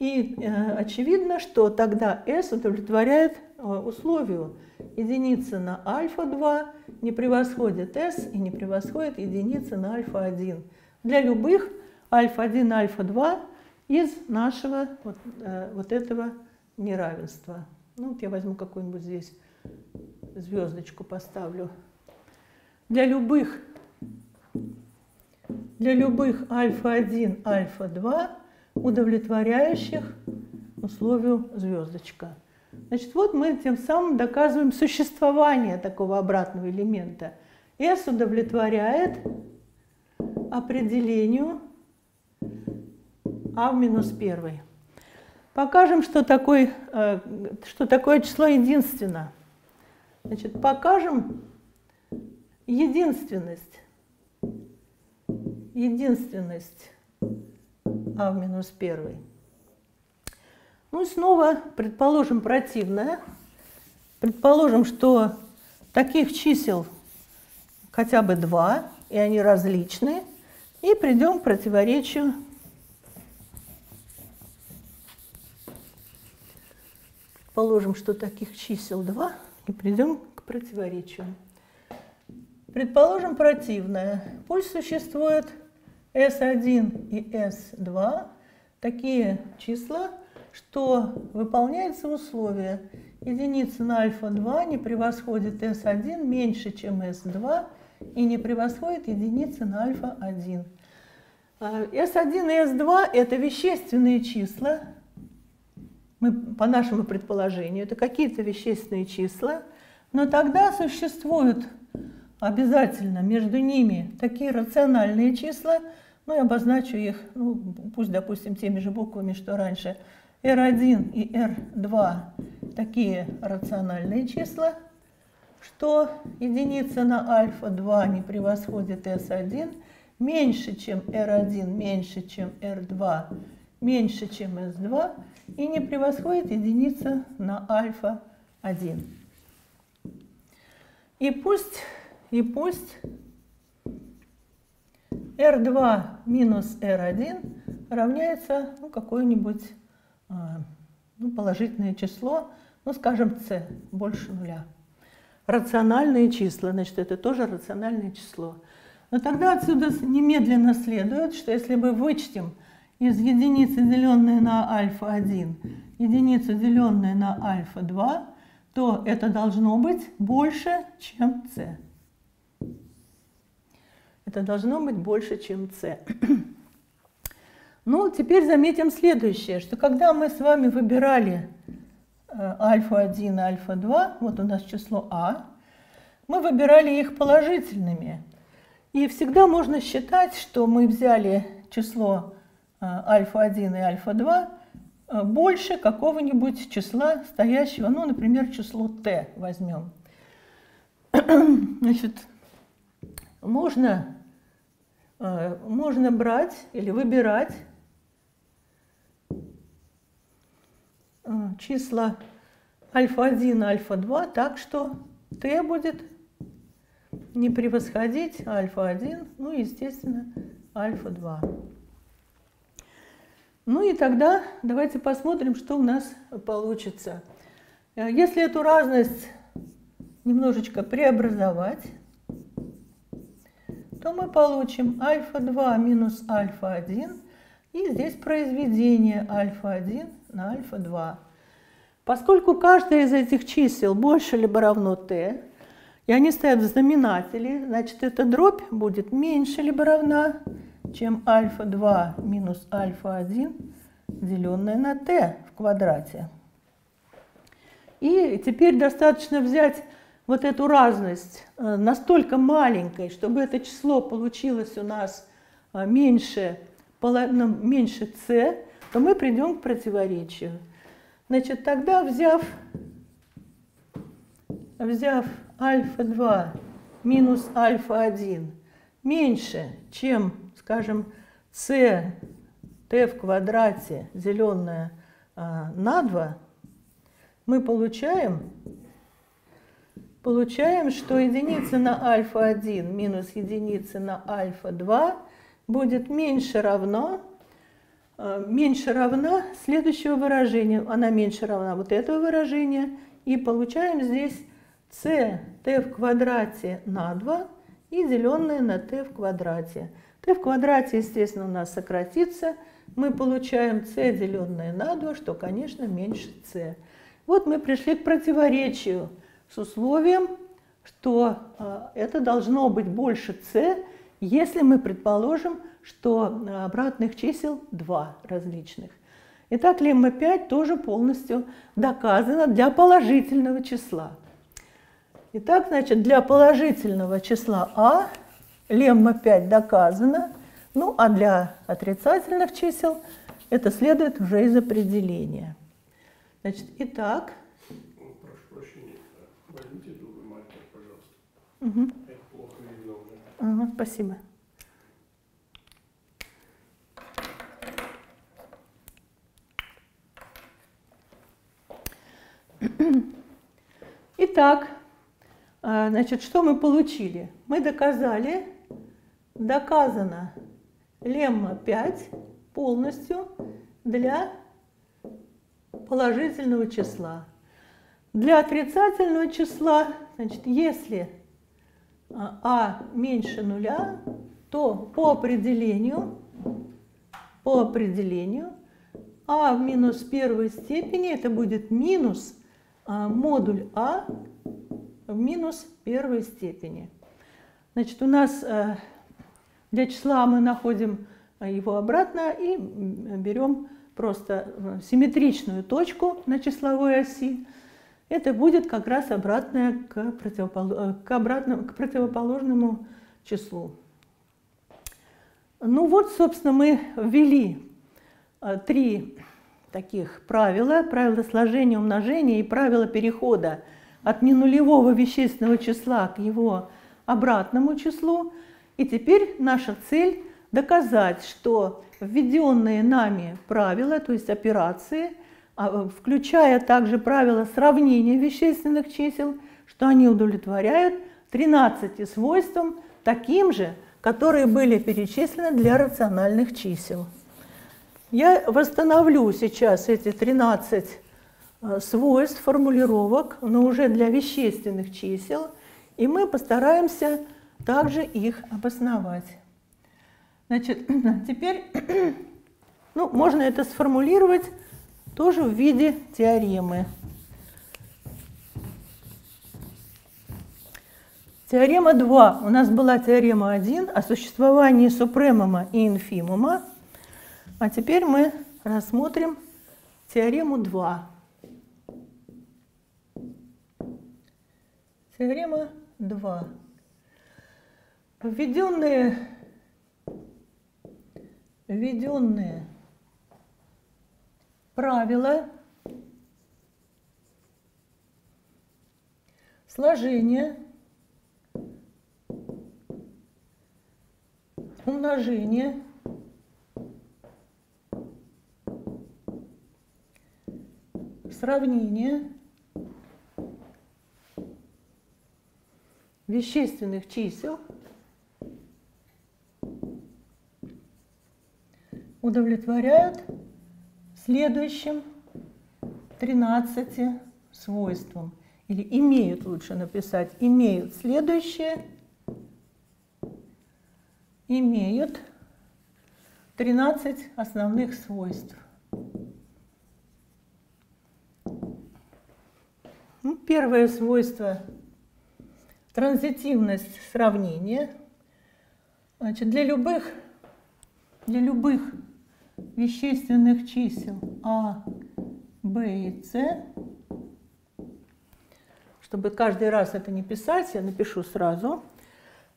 и э, очевидно, что тогда S удовлетворяет э, условию. Единица на альфа-2 не превосходит S и не превосходит единица на альфа-1. Для любых альфа-1, альфа-2 из нашего вот, э, вот этого неравенства. Ну, вот я возьму какую-нибудь здесь звездочку поставлю. Для любых, для любых альфа-1, альфа-2 удовлетворяющих условию звездочка. Значит, вот мы тем самым доказываем существование такого обратного элемента. S удовлетворяет определению а в минус 1. Покажем, что такое, э, что такое число единственно. Значит, покажем единственность. Единственность а в минус 1. Ну и снова предположим противное. Предположим, что таких чисел хотя бы два, и они различны, и придем к противоречию Положим, что таких чисел 2, и придем к противоречию. Предположим противное. Пусть существует S1 и S2 такие числа, что выполняется условие единица на альфа-2 не превосходит S1 меньше, чем S2 и не превосходит единицы на альфа-1. S1 и S2 – это вещественные числа, мы, по нашему предположению, это какие-то вещественные числа, но тогда существуют обязательно между ними такие рациональные числа, ну, я обозначу их, ну, пусть, допустим, теми же буквами, что раньше, R1 и R2 такие рациональные числа, что единица на альфа-2 не превосходит S1 меньше, чем R1, меньше, чем R2, меньше, чем S2, и не превосходит единица на альфа-1. И пусть, и пусть R2 минус R1 равняется ну, какое-нибудь а, ну, положительное число, ну, скажем, c, больше нуля. Рациональные числа, значит, это тоже рациональное число. Но тогда отсюда немедленно следует, что если мы вычтем из единицы, деленной на альфа-1, единица, деленная на альфа-2, то это должно быть больше, чем c. Это должно быть больше, чем c. Ну, теперь заметим следующее, что когда мы с вами выбирали э, альфа-1 и альфа-2, вот у нас число а, мы выбирали их положительными. И всегда можно считать, что мы взяли число Э, альфа-1 и альфа-2 э, больше какого-нибудь числа стоящего, ну, например, число t возьмем. (clears throat) Значит, можно, э, можно брать или выбирать числа альфа-1 альфа-2 так, что t будет не превосходить альфа-1, ну, естественно, альфа-2. Ну и тогда давайте посмотрим, что у нас получится. Э, если эту разность немножечко преобразовать, то мы получим альфа-2 минус альфа-1, и здесь произведение альфа-1 на альфа-2. Поскольку каждое из этих чисел больше либо равно t, и они стоят в знаменателе, значит, эта дробь будет меньше либо равна чем альфа-2 минус альфа-1, деленное на t в квадрате. И теперь достаточно взять вот эту разность э, настолько маленькой, чтобы это число получилось у нас э, меньше, ну, меньше c, то мы придем к противоречию. Значит, тогда взяв, взяв альфа-2 минус альфа-1 меньше, чем, скажем, c t в квадрате, деленное а, на 2, мы получаем, получаем, что единица на альфа-1 минус единица на альфа-2 будет меньше равно, а, меньше равна следующего выражения. Она меньше равна вот этого выражения. И получаем здесь c t в квадрате на 2 и деленное на t в квадрате. T в квадрате, естественно, у нас сократится. Мы получаем c деленное на 2, что, конечно, меньше c. Вот мы пришли к противоречию с условием, что э, это должно быть больше c, если мы предположим, что э, обратных чисел два различных. Итак, лемма 5 тоже полностью доказано для положительного числа. Итак, значит, для положительного числа а лемма 5 доказано, ну а для отрицательных чисел это следует уже из определения. Значит, итак... Прошу прощения, возьмите другой маркер, пожалуйста. Угу. Это плохо видно уже. Ага, спасибо. Итак, а, значит, что мы получили? Мы доказали, доказано лемма 5 полностью для положительного числа. Для отрицательного числа, значит, если а, а меньше нуля, то по определению, по определению а в минус первой степени это будет минус а, модуль а в минус первой степени. Значит, у нас э, для числа мы находим его обратно и берем просто э, симметричную точку на числовой оси. Это будет как раз обратное к, противопол... Э, к, обратному, к противоположному числу. Ну вот, собственно, мы ввели три таких правила. Правило сложения, умножения и правило перехода от ненулевого вещественного числа к его обратному числу. И теперь наша цель доказать, что введенные нами правила, то есть операции, а, включая также правила сравнения вещественных чисел, что они удовлетворяют 13 свойствам, таким же, которые были перечислены для рациональных чисел. Я восстановлю сейчас эти 13 Э, свойств, формулировок, но уже для вещественных чисел, и мы постараемся также их обосновать. Значит, (clears throat) теперь (clears throat) ну, можно это сформулировать тоже в виде теоремы. Теорема 2. У нас была теорема 1 о существовании супремума и инфимума. А теперь мы рассмотрим теорему 2. Теорема 2. Введенные, введенные правила сложения, умножения, сравнения – вещественных чисел удовлетворяют следующим 13 свойствам. Или имеют, лучше написать, имеют следующее, имеют 13 основных свойств. Ну, первое свойство Транзитивность сравнения. Значит, для любых для любых вещественных чисел А, Б и С, чтобы каждый раз это не писать, я напишу сразу.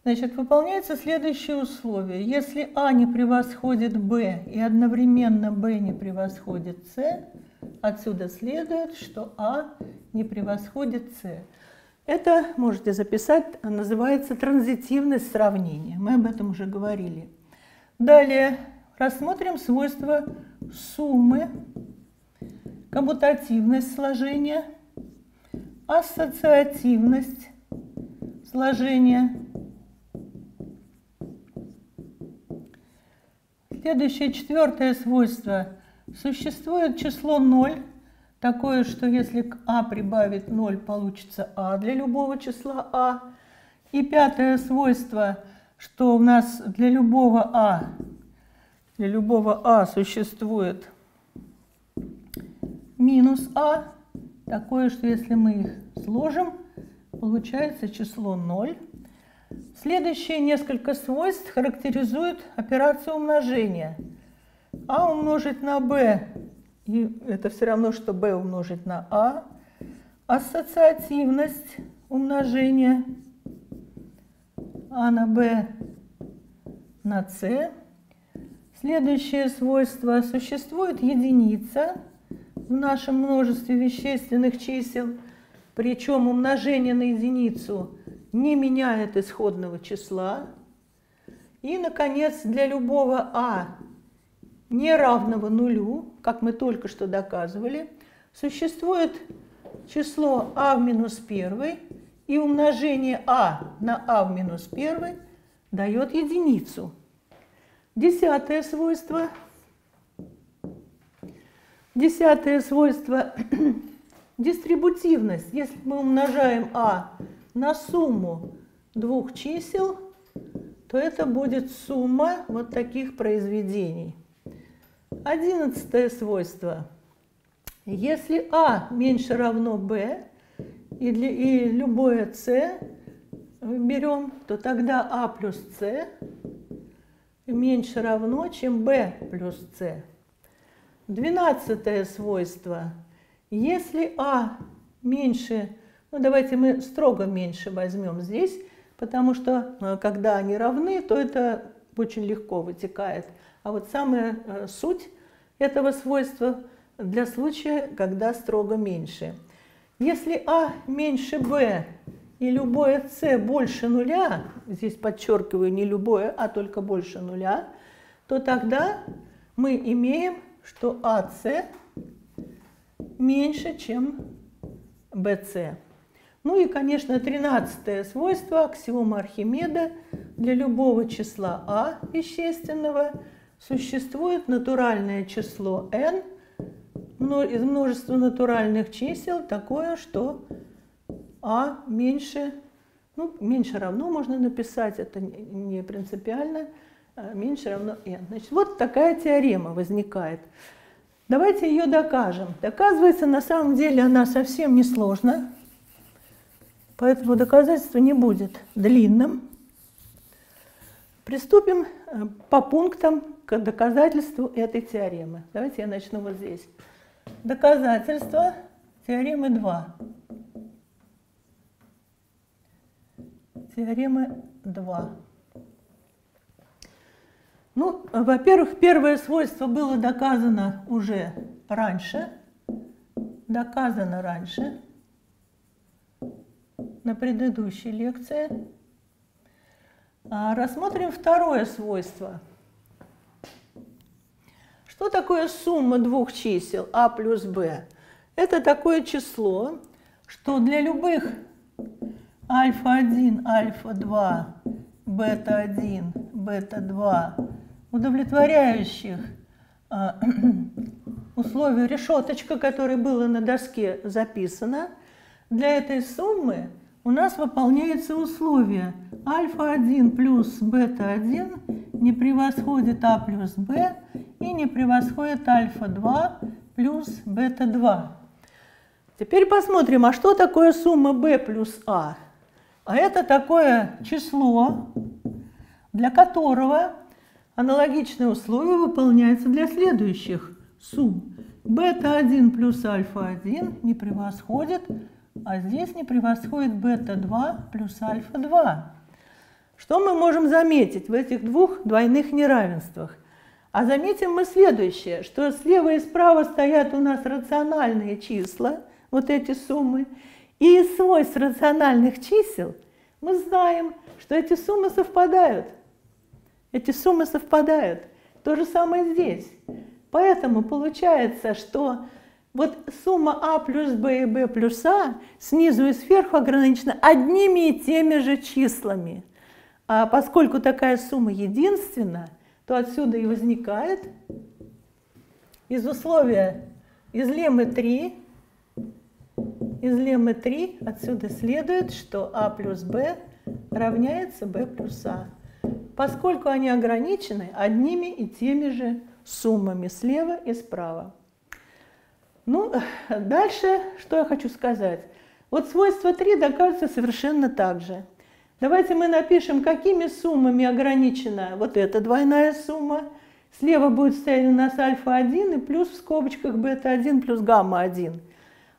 Значит, выполняется следующее условие. Если А не превосходит Б и одновременно Б не превосходит С, отсюда следует, что А не превосходит С. Это, можете записать, называется транзитивность сравнения. Мы об этом уже говорили. Далее рассмотрим свойства суммы, коммутативность сложения, ассоциативность сложения. Следующее, четвертое свойство. Существует число 0, такое, что если к а прибавить 0, получится а для любого числа а. И пятое свойство, что у нас для любого а, для любого а существует минус а, такое, что если мы их сложим, получается число 0. Следующие несколько свойств характеризуют операцию умножения. а умножить на b и это все равно, что b умножить на a. Ассоциативность умножения а на b на c. Следующее свойство. Существует единица в нашем множестве вещественных чисел, причем умножение на единицу не меняет исходного числа. И, наконец, для любого а неравного нулю, как мы только что доказывали, существует число а в минус 1, и умножение а на а в минус 1 дает единицу. Десятое свойство. Десятое свойство (clears throat) – дистрибутивность. Если мы умножаем а на сумму двух чисел, то это будет сумма вот таких произведений – Одиннадцатое свойство. Если А меньше равно Б и, для, и любое С берем, то тогда А плюс С меньше равно, чем b плюс С. Двенадцатое свойство. Если А меньше, ну давайте мы строго меньше возьмем здесь, потому что э, когда они равны, то это очень легко вытекает. А вот самая э, суть этого свойства для случая, когда строго меньше. Если А меньше Б и любое С больше нуля, здесь подчеркиваю не любое, а только больше нуля, то тогда мы имеем, что АС меньше, чем БС. Ну и, конечно, тринадцатое свойство аксиома Архимеда для любого числа А вещественного – существует натуральное число n из множества натуральных чисел такое, что а меньше, ну, меньше равно можно написать, это не принципиально, а меньше равно n. Значит, вот такая теорема возникает. Давайте ее докажем. Доказывается, на самом деле она совсем не сложна, поэтому доказательство не будет длинным. Приступим э, по пунктам к доказательству этой теоремы. Давайте я начну вот здесь. Доказательство теоремы 2. Теоремы 2. Ну, во-первых, первое свойство было доказано уже раньше. Доказано раньше на предыдущей лекции. А рассмотрим второе свойство. Что такое сумма двух чисел а плюс b? Это такое число, что для любых альфа-1, альфа-2, бета-1, бета-2 удовлетворяющих а, (clears throat) условию решеточка, которое было на доске записано, для этой суммы у нас выполняется условие альфа-1 плюс бета-1 не превосходит а плюс b и не превосходит альфа-2 плюс бета-2. Теперь посмотрим, а что такое сумма b плюс а? А это такое число, для которого Аналогичное условие выполняется для следующих сумм. Бета-1 плюс альфа-1 не превосходит, а здесь не превосходит бета-2 плюс альфа-2. Что мы можем заметить в этих двух двойных неравенствах? А заметим мы следующее, что слева и справа стоят у нас рациональные числа, вот эти суммы, и из свойств рациональных чисел мы знаем, что эти суммы совпадают. Эти суммы совпадают. То же самое здесь. Поэтому получается, что вот сумма А плюс Б и Б плюс А снизу и сверху ограничена одними и теми же числами. А поскольку такая сумма единственна, то отсюда и возникает из условия из леммы 3, из леммы 3 отсюда следует, что А плюс Б равняется Б плюс А поскольку они ограничены одними и теми же суммами слева и справа. Ну, (laughs) дальше, что я хочу сказать. Вот свойство 3 доказывается совершенно так же. Давайте мы напишем, какими суммами ограничена вот эта двойная сумма. Слева будет стоять у нас альфа-1 и плюс в скобочках бета-1 плюс гамма-1.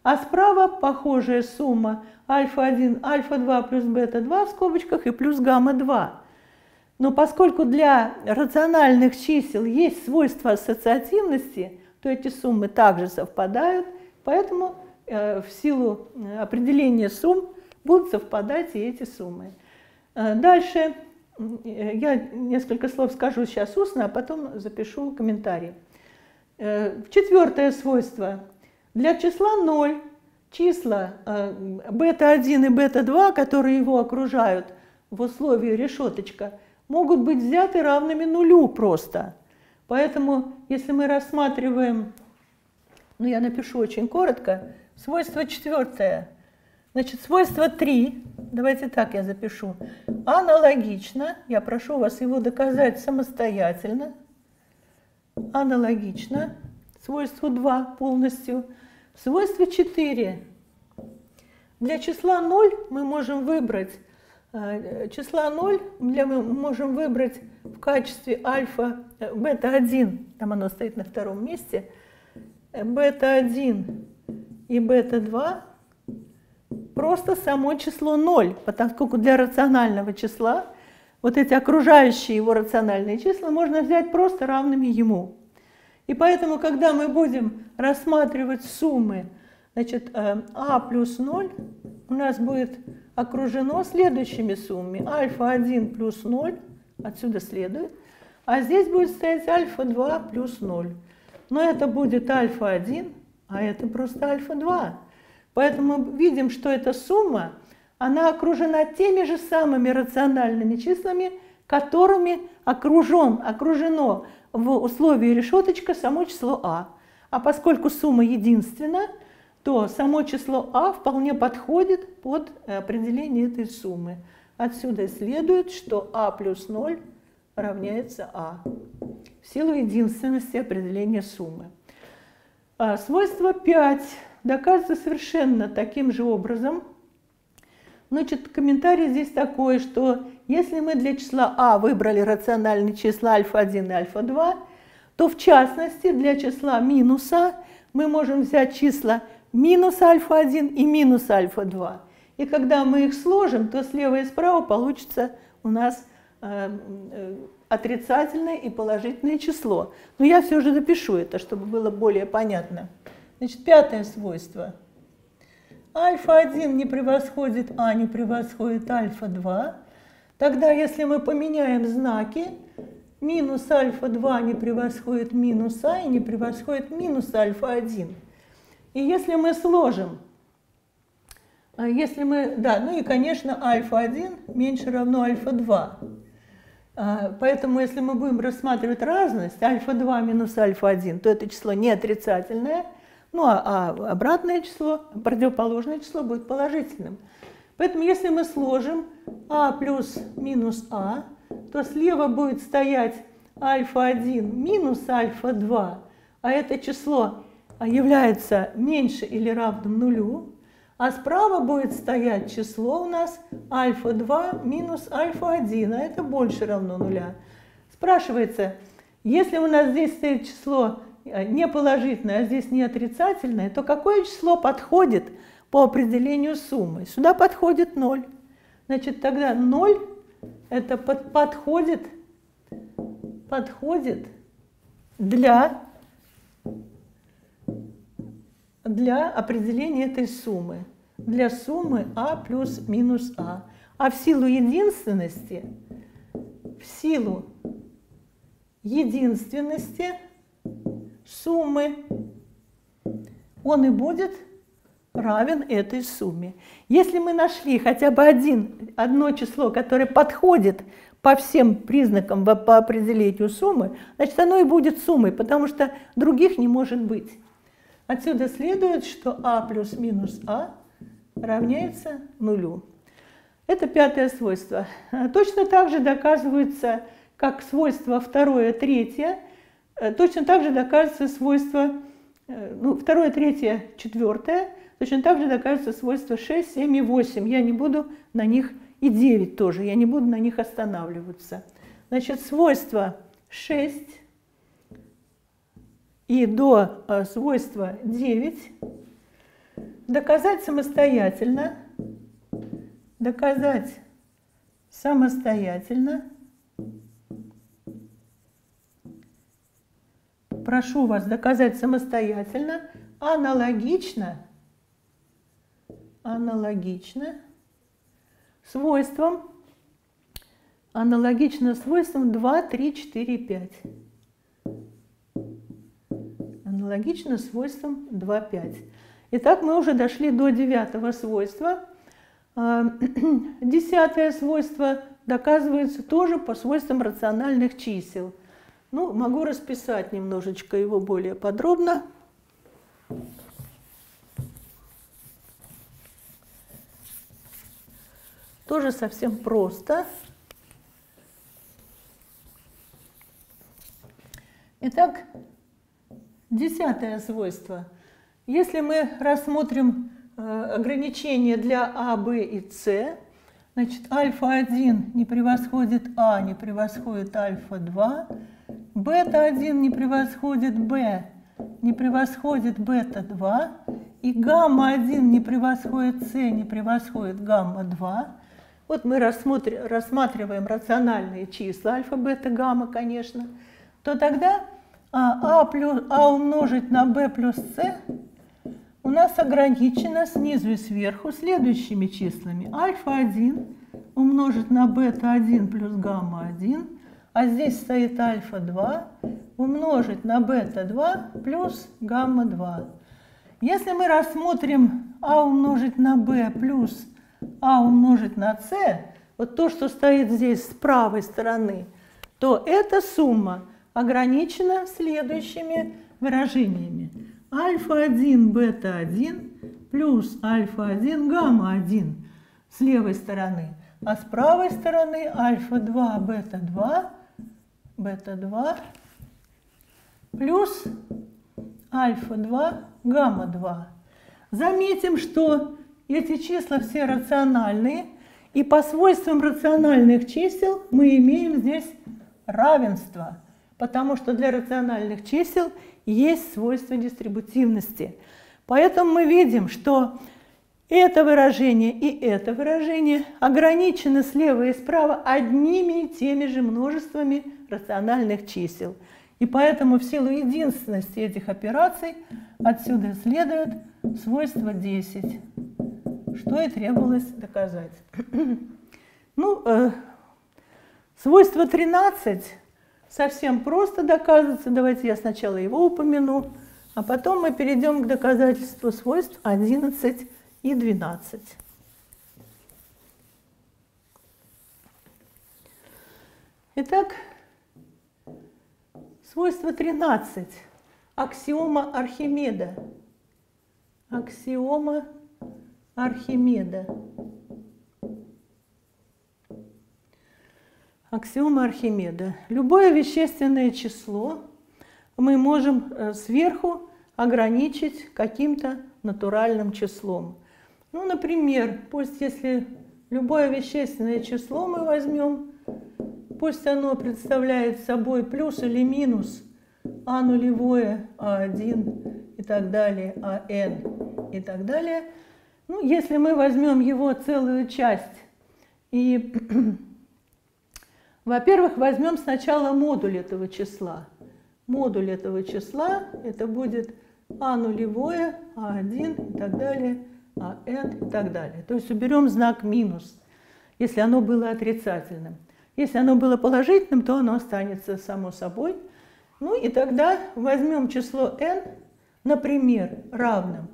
А справа похожая сумма альфа-1, альфа-2 плюс бета-2 в скобочках и плюс гамма-2. Но поскольку для рациональных чисел есть свойства ассоциативности, то эти суммы также совпадают, поэтому э, в силу э, определения сумм будут совпадать и эти суммы. Э, дальше я несколько слов скажу сейчас устно, а потом запишу комментарий. Четвертое свойство. Для числа 0 числа бета-1 и бета-2, которые его окружают в условии решеточка – могут быть взяты равными нулю просто. Поэтому, если мы рассматриваем, ну я напишу очень коротко, свойство четвертое. Значит, свойство 3, давайте так я запишу, аналогично, я прошу вас его доказать самостоятельно, аналогично свойству 2 полностью. Свойство 4. Для числа 0 мы можем выбрать Э, числа 0 мы можем выбрать в качестве альфа, э, бета-1, там оно стоит на втором месте, э, бета-1 и бета-2 просто само число 0, поскольку для рационального числа вот эти окружающие его рациональные числа можно взять просто равными ему. И поэтому, когда мы будем рассматривать суммы, значит, а плюс 0 у нас будет окружено следующими суммами. Альфа-1 плюс 0, отсюда следует. А здесь будет стоять альфа-2 плюс 0. Но это будет альфа-1, а это просто альфа-2. Поэтому мы видим, что эта сумма, она окружена теми же самыми рациональными числами, которыми окружен, окружено в условии решеточка само число а. А поскольку сумма единственна, то само число а вполне подходит под определение этой суммы. Отсюда следует, что а плюс 0 равняется а в силу единственности определения суммы. А свойство 5 доказывается совершенно таким же образом. Значит, комментарий здесь такой, что если мы для числа а выбрали рациональные числа альфа-1 и альфа-2, то в частности для числа минуса мы можем взять числа минус альфа-1 и минус альфа-2. И когда мы их сложим, то слева и справа получится у нас э, э, отрицательное и положительное число. Но я все же запишу это, чтобы было более понятно. Значит, пятое свойство. Альфа-1 не превосходит А, не превосходит альфа-2. Тогда, если мы поменяем знаки, минус альфа-2 не превосходит минус А и не превосходит минус альфа-1. И если мы сложим, а если мы, да, ну и, конечно, альфа-1 меньше равно альфа-2. А, поэтому, если мы будем рассматривать разность, альфа-2 минус альфа-1, то это число не отрицательное, ну а, а обратное число, противоположное число будет положительным. Поэтому, если мы сложим а плюс минус а, то слева будет стоять альфа-1 минус альфа-2, а это число а является меньше или равным нулю, а справа будет стоять число у нас альфа-2 минус альфа-1, а это больше равно нуля. Спрашивается, если у нас здесь стоит число э, не положительное, а здесь не отрицательное, то какое число подходит по определению суммы? Сюда подходит 0. Значит, тогда 0 это под, подходит, подходит для, для определения этой суммы. Для суммы а плюс минус а. А в силу единственности, в силу единственности суммы, он и будет равен этой сумме. Если мы нашли хотя бы один, одно число, которое подходит по всем признакам по определению суммы, значит оно и будет суммой, потому что других не может быть. Отсюда следует, что а плюс минус а равняется нулю. Это пятое свойство. Точно так же доказывается как свойство второе, третье, точно так же доказывается свойство, э, ну, второе, третье, четвертое, точно так же доказывается свойство 6, 7 и 8. Я не буду на них, и 9 тоже, я не буду на них останавливаться. Значит, свойство 6 и до э, свойства 9 доказать самостоятельно, доказать самостоятельно – прошу вас доказать самостоятельно, аналогично, аналогично свойствам, аналогично свойствам 2, 3, 4, 5. Аналогично свойствам 2, 5. Итак, мы уже дошли до девятого свойства. А, (clears throat) десятое свойство доказывается тоже по свойствам рациональных чисел – ну, могу расписать немножечко его более подробно. Тоже совсем просто. Итак, десятое свойство. Если мы рассмотрим э, ограничения для А, Б и С, значит, альфа-1 не превосходит А, не превосходит альфа-2, бета-1 не превосходит b, не превосходит бета-2, и гамма-1 не превосходит с, не превосходит гамма-2. Вот мы рассматриваем рациональные числа, альфа, бета, гамма, конечно, то тогда а, а, плюс, а умножить на b плюс c у нас ограничено снизу и сверху следующими числами. Альфа-1 умножить на бета-1 плюс гамма-1 а здесь стоит альфа-2, умножить на бета-2 плюс гамма-2. Если мы рассмотрим а умножить на b плюс а умножить на c, вот то, что стоит здесь с правой стороны, то эта сумма ограничена следующими выражениями. Альфа-1, бета-1 плюс альфа-1, гамма-1 с левой стороны, а с правой стороны альфа-2, бета-2 бета-2 плюс альфа-2, гамма-2. Заметим, что эти числа все рациональные, и по свойствам рациональных чисел мы имеем здесь равенство, потому что для рациональных чисел есть свойство дистрибутивности. Поэтому мы видим, что это выражение и это выражение ограничены слева и справа одними и теми же множествами рациональных чисел. И поэтому в силу единственности этих операций отсюда следует свойство 10, что и требовалось доказать. (clears throat) Ну, э, свойство 13 совсем просто доказывается. Давайте я сначала его упомяну, а потом мы перейдем к доказательству свойств 11 и 12. Итак, свойство 13. Аксиома Архимеда. Аксиома Архимеда. Аксиома Архимеда. Любое вещественное число мы можем э, сверху ограничить каким-то натуральным числом. Ну, например, пусть если любое вещественное число мы возьмем, пусть оно представляет собой плюс или минус а нулевое, А1 и так далее, АН и так далее. Ну, если мы возьмем его целую часть и, (clears throat) во-первых, возьмем сначала модуль этого числа. Модуль этого числа это будет А нулевое, А1 и так далее, АН и так далее. То есть уберем знак минус, если оно было отрицательным. Если оно было положительным, то оно останется само собой – ну и тогда возьмем число n, например, равным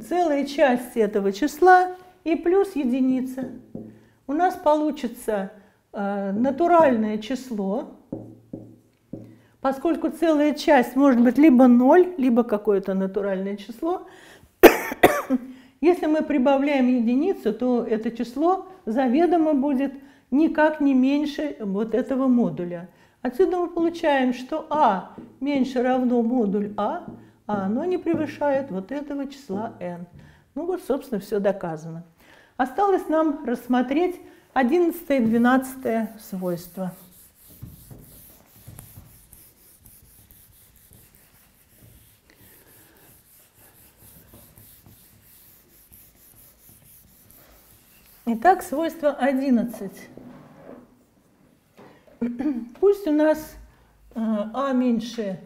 целой части этого числа и плюс единица. У нас получится э, натуральное число, поскольку целая часть может быть либо 0, либо какое-то натуральное число. Если мы прибавляем единицу, то это число заведомо будет никак не меньше вот этого модуля. Отсюда мы получаем, что а меньше равно модуль а, а оно не превышает вот этого числа n. Ну вот, собственно, все доказано. Осталось нам рассмотреть 11 и 12 свойства. Итак, свойство 11. Пусть у нас э, А меньше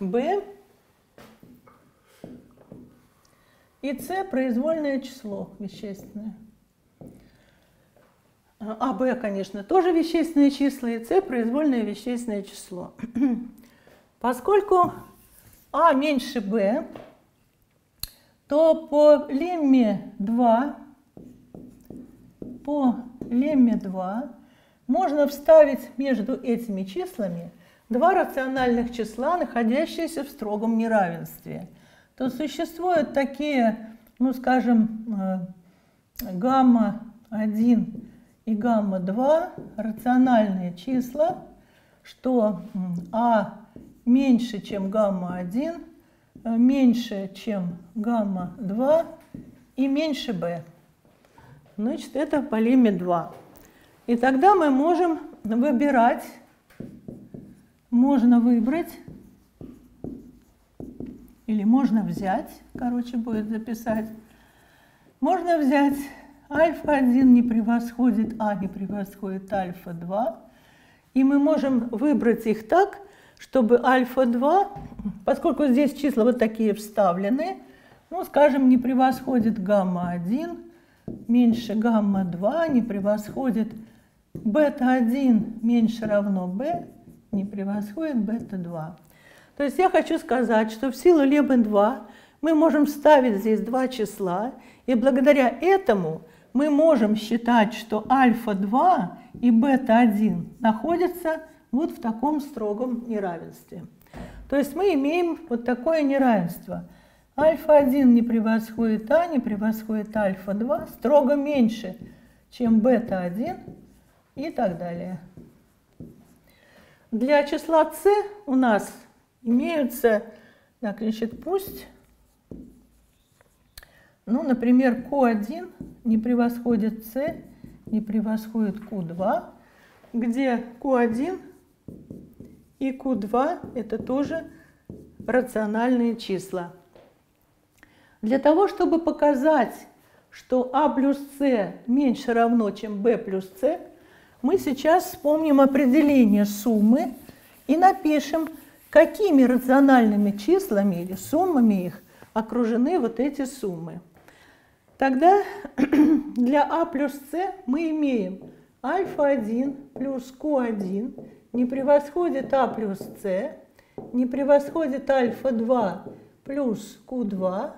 Б и С произвольное число вещественное. А, Б, конечно, тоже вещественные числа, и С произвольное вещественное число. (clears throat) Поскольку А меньше Б, то по лемме 2, по лемме 2 можно вставить между этими числами два рациональных числа, находящиеся в строгом неравенстве. То существуют такие, ну скажем, э, гамма-1 и гамма-2 рациональные числа, что а меньше, чем гамма-1, э, меньше, чем гамма-2 и меньше b. Значит, это по лиме 2. И тогда мы можем выбирать, можно выбрать, или можно взять, короче, будет записать, можно взять альфа-1 не превосходит А, не превосходит альфа-2, и мы можем выбрать их так, чтобы альфа-2, поскольку здесь числа вот такие вставлены, ну, скажем, не превосходит гамма-1, меньше гамма-2, не превосходит бета-1 меньше равно b не превосходит бета-2. То есть я хочу сказать, что в силу Лебен-2 мы можем ставить здесь два числа, и благодаря этому мы можем считать, что альфа-2 и бета-1 находятся вот в таком строгом неравенстве. То есть мы имеем вот такое неравенство. Альфа-1 не превосходит А, не превосходит альфа-2, строго меньше, чем бета-1, и так далее. Для числа c у нас имеются, так, значит, пусть, ну, например, q1 не превосходит c, не превосходит q2, где q1 и q2 это тоже рациональные числа. Для того, чтобы показать, что а плюс c меньше равно, чем b плюс c, мы сейчас вспомним определение суммы и напишем, какими рациональными числами или суммами их окружены вот эти суммы. Тогда (clears throat) для а плюс с мы имеем альфа-1 плюс q1 не превосходит а плюс с, не превосходит альфа-2 плюс q2,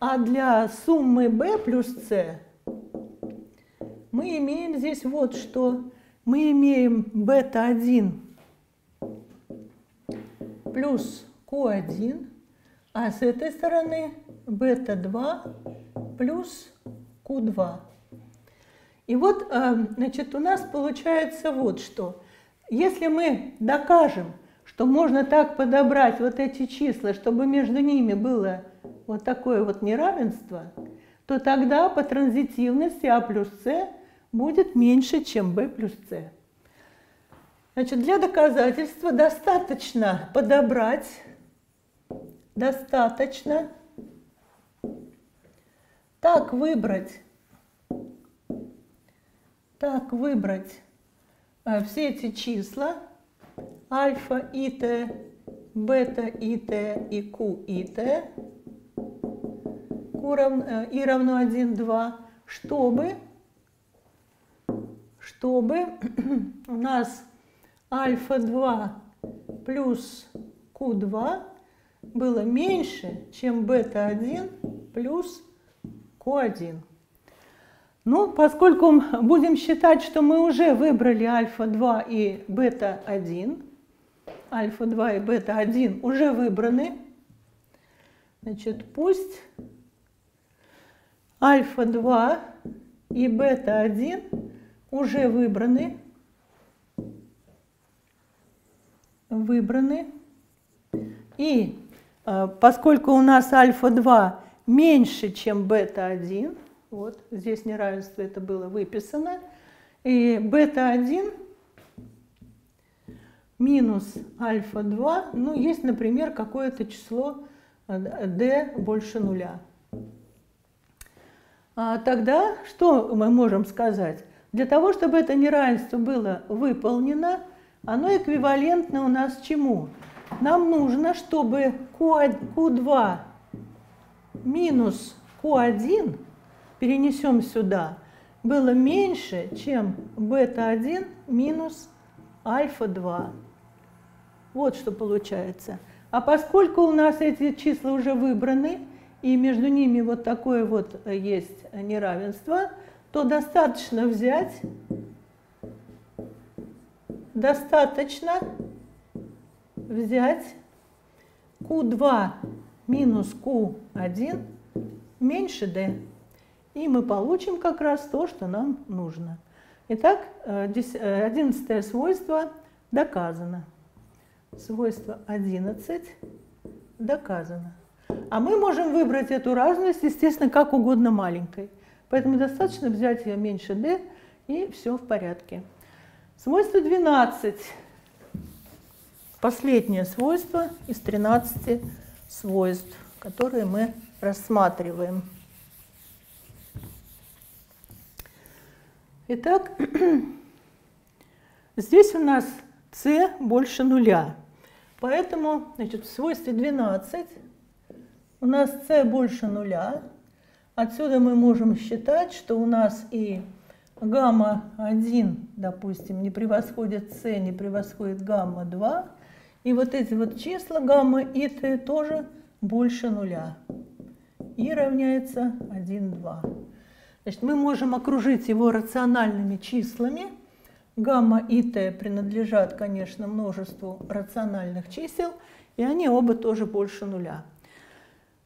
а для суммы b плюс c мы имеем здесь вот что. Мы имеем бета-1 плюс Q1, а с этой стороны бета-2 плюс Q2. И вот, а, значит, у нас получается вот что. Если мы докажем, что можно так подобрать вот эти числа, чтобы между ними было вот такое вот неравенство, то тогда по транзитивности А плюс С будет меньше, чем b плюс c. Значит, для доказательства достаточно подобрать, достаточно так выбрать, так выбрать э, все эти числа альфа и т, бета и т и q и т, э, и равно 1, 2, чтобы, чтобы (clears throat) у нас альфа-2 плюс q2 было меньше, чем бета-1 плюс q1. Ну, поскольку будем считать, что мы уже выбрали альфа-2 и бета-1, альфа-2 и бета-1 уже выбраны, значит, пусть альфа-2 и бета-1 уже выбраны, выбраны. И э, поскольку у нас альфа-2 меньше, чем бета-1, вот здесь неравенство это было выписано, и бета-1 минус альфа-2, ну, есть, например, какое-то число d э, больше нуля. А тогда что мы можем сказать? Для того, чтобы это неравенство было выполнено, оно эквивалентно у нас чему? Нам нужно, чтобы Q2 минус Q1 перенесем сюда, было меньше, чем бета-1 минус альфа-2. Вот что получается. А поскольку у нас эти числа уже выбраны, и между ними вот такое вот есть неравенство, то достаточно взять достаточно взять Q2 минус Q1 меньше D. И мы получим как раз то, что нам нужно. Итак, э, э, одиннадцатое свойство доказано. Свойство 11 доказано. А мы можем выбрать эту разность, естественно, как угодно маленькой. Поэтому достаточно взять ее меньше d, и все в порядке. Свойство 12. Последнее свойство из 13 свойств, которые мы рассматриваем. Итак, (clears throat) здесь у нас c больше нуля. Поэтому значит, в свойстве 12 у нас c больше нуля. Отсюда мы можем считать, что у нас и гамма-1, допустим, не превосходит С, не превосходит гамма-2. И вот эти вот числа гамма и Т тоже больше нуля. И равняется 1, 2. Значит, мы можем окружить его рациональными числами. Гамма и Т принадлежат, конечно, множеству рациональных чисел, и они оба тоже больше нуля.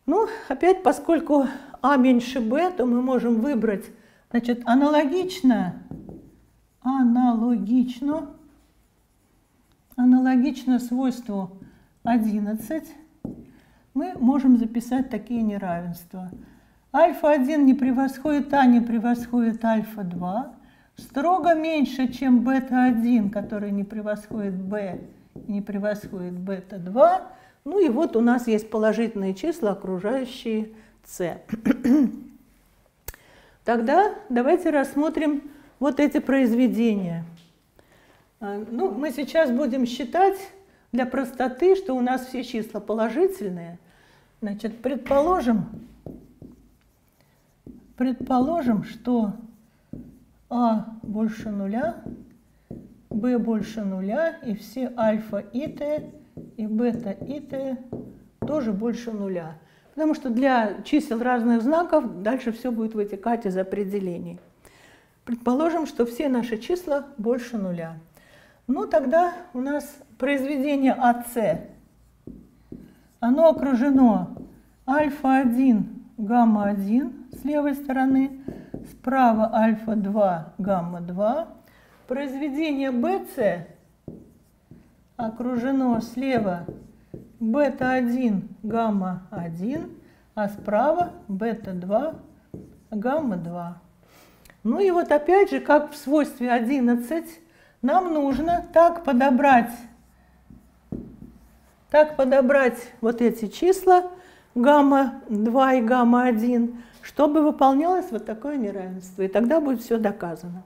Ну, опять, поскольку А меньше Б, то мы можем выбрать Значит, аналогично, аналогично, аналогично свойству 11 мы можем записать такие неравенства. Альфа-1 не превосходит А, не превосходит альфа-2, строго меньше, чем бета-1, который не превосходит и не превосходит бета-2. Ну и вот у нас есть положительные числа, окружающие С. (clears throat) Тогда давайте рассмотрим вот эти произведения. А, ну, мы сейчас будем считать для простоты, что у нас все числа положительные. Значит, предположим, предположим, что А больше нуля, Б больше нуля, и все альфа и Т, и бета и Т тоже больше нуля. Потому что для чисел разных знаков дальше все будет вытекать из определений. Предположим, что все наши числа больше нуля. Ну, тогда у нас произведение АС, оно окружено альфа-1, гамма-1 с левой стороны, справа альфа-2, гамма-2. Произведение БС окружено слева бета-1, гамма-1, а справа бета-2, гамма-2. Ну и вот опять же, как в свойстве 11, нам нужно так подобрать, так подобрать вот эти числа гамма-2 и гамма-1, чтобы выполнялось вот такое неравенство. И тогда будет все доказано.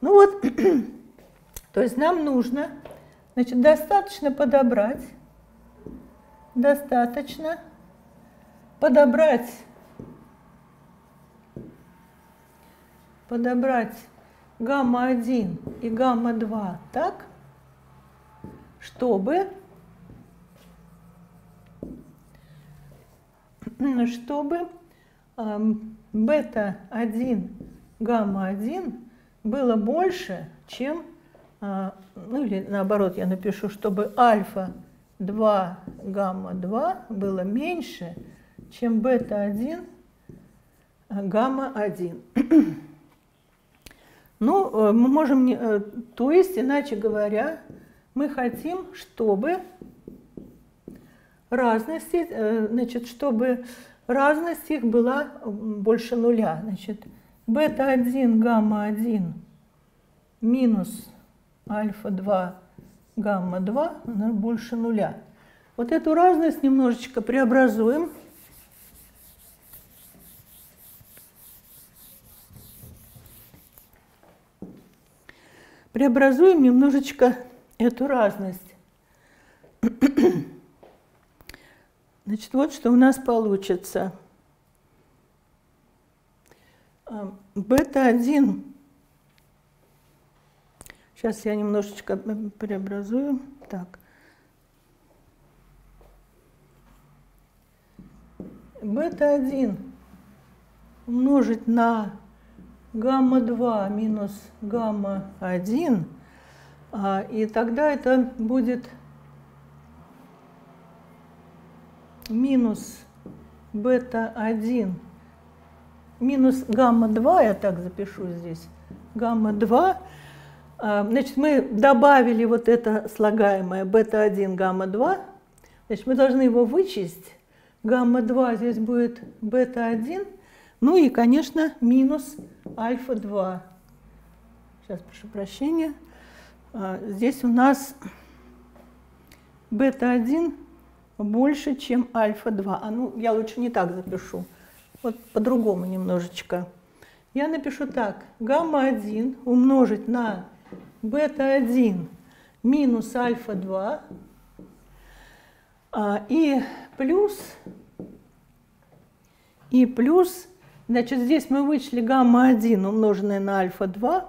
Ну вот, (clears throat) то есть нам нужно, значит, достаточно подобрать, достаточно подобрать, подобрать гамма-1 и гамма-2 так, чтобы, (clears throat) чтобы э, бета-1, гамма-1 было больше, чем, ну или наоборот я напишу, чтобы альфа-2, гамма-2 было меньше, чем бета-1, гамма-1. (clears throat) Ну, э, мы можем, э, то есть, иначе говоря, мы хотим, чтобы разность, э, значит, чтобы разность их была больше нуля. Значит, бета-1, гамма-1 минус альфа-2, гамма-2, она больше нуля. Вот эту разность немножечко преобразуем – преобразуем немножечко эту разность. (coughs) Значит, вот что у нас получится. А, бета-1. Сейчас я немножечко преобразую. Так. Бета-1 умножить на гамма-2 минус гамма-1, а, и тогда это будет минус бета-1 минус гамма-2, я так запишу здесь, гамма-2, а, значит, мы добавили вот это слагаемое бета-1, гамма-2, значит, мы должны его вычесть, гамма-2 здесь будет бета-1, ну и, конечно, минус альфа-2. Сейчас прошу прощения. А, здесь у нас бета-1 больше, чем альфа-2. А ну, я лучше не так запишу. Вот по-другому немножечко. Я напишу так. Гамма-1 умножить на бета-1 минус альфа-2 а, и плюс и плюс Значит, здесь мы вычли гамма-1, умноженное на альфа-2.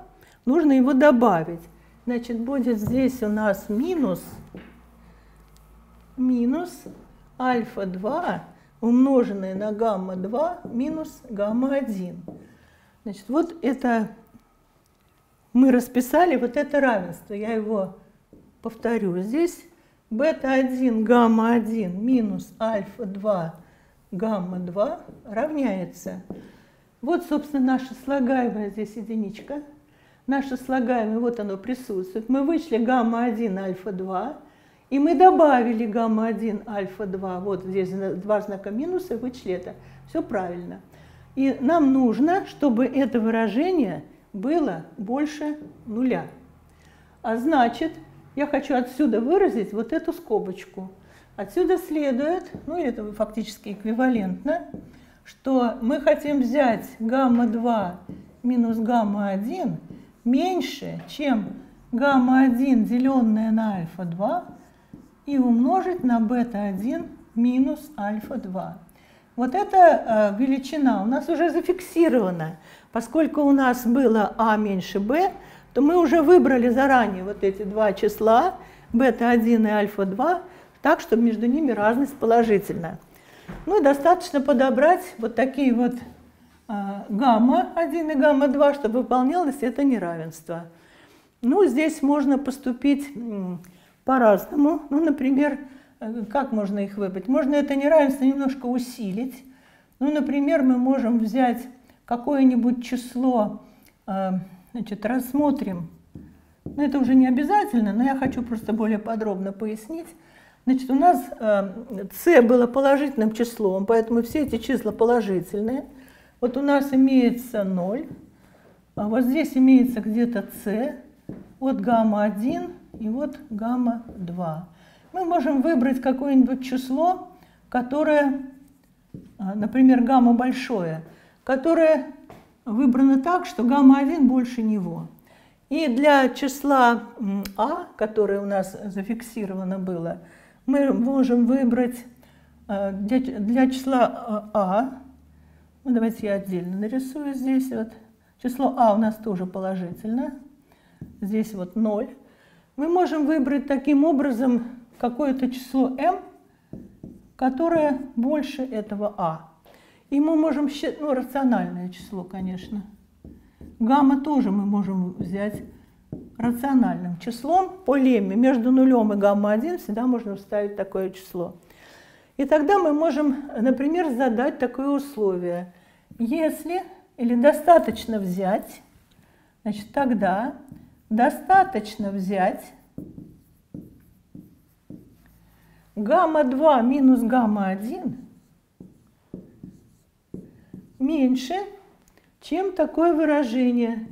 Нужно его добавить. Значит, будет здесь у нас минус, минус альфа-2, умноженное на гамма-2, минус гамма-1. Значит, вот это мы расписали, вот это равенство. Я его повторю. Здесь бета-1, гамма-1 минус альфа-2, гамма-2 равняется вот, собственно, наша слагаемая здесь единичка. Наше слагаемое, вот оно присутствует. Мы вышли гамма-1, альфа-2, и мы добавили гамма-1, альфа-2. Вот здесь два знака минуса, вычли это. Все правильно. И нам нужно, чтобы это выражение было больше нуля. А значит, я хочу отсюда выразить вот эту скобочку. Отсюда следует, ну это фактически эквивалентно, что мы хотим взять гамма-2 минус гамма-1 меньше, чем гамма-1, деленное на альфа-2, и умножить на бета-1 минус альфа-2. Вот эта э, величина у нас уже зафиксирована. Поскольку у нас было а меньше b, то мы уже выбрали заранее вот эти два числа, бета-1 и альфа-2, так, чтобы между ними разность положительная. Ну и достаточно подобрать вот такие вот а, гамма-1 и гамма-2, чтобы выполнялось это неравенство. Ну, здесь можно поступить по-разному. Ну, например, э, как можно их выбрать? Можно это неравенство немножко усилить. Ну, например, мы можем взять какое-нибудь число, э, значит, рассмотрим. Ну, это уже не обязательно, но я хочу просто более подробно пояснить. Значит, у нас c э, было положительным числом, поэтому все эти числа положительные. Вот у нас имеется 0, а вот здесь имеется где-то c, вот гамма-1 и вот гамма-2. Мы можем выбрать какое-нибудь число, которое, а, например, гамма большое, которое выбрано так, что гамма-1 больше него. И для числа а, которое у нас зафиксировано было, мы можем выбрать а, для, числа а, ну, давайте я отдельно нарисую здесь. Вот. Число а у нас тоже положительно. Здесь вот 0. Мы можем выбрать таким образом какое-то число m, которое больше этого а. И мы можем считать, ну, рациональное число, конечно. Гамма тоже мы можем взять рациональным числом по лемме. Между нулем и гамма-1 всегда можно вставить такое число. И тогда мы можем, например, задать такое условие. Если или достаточно взять, значит, тогда достаточно взять гамма-2 минус гамма-1 меньше, чем такое выражение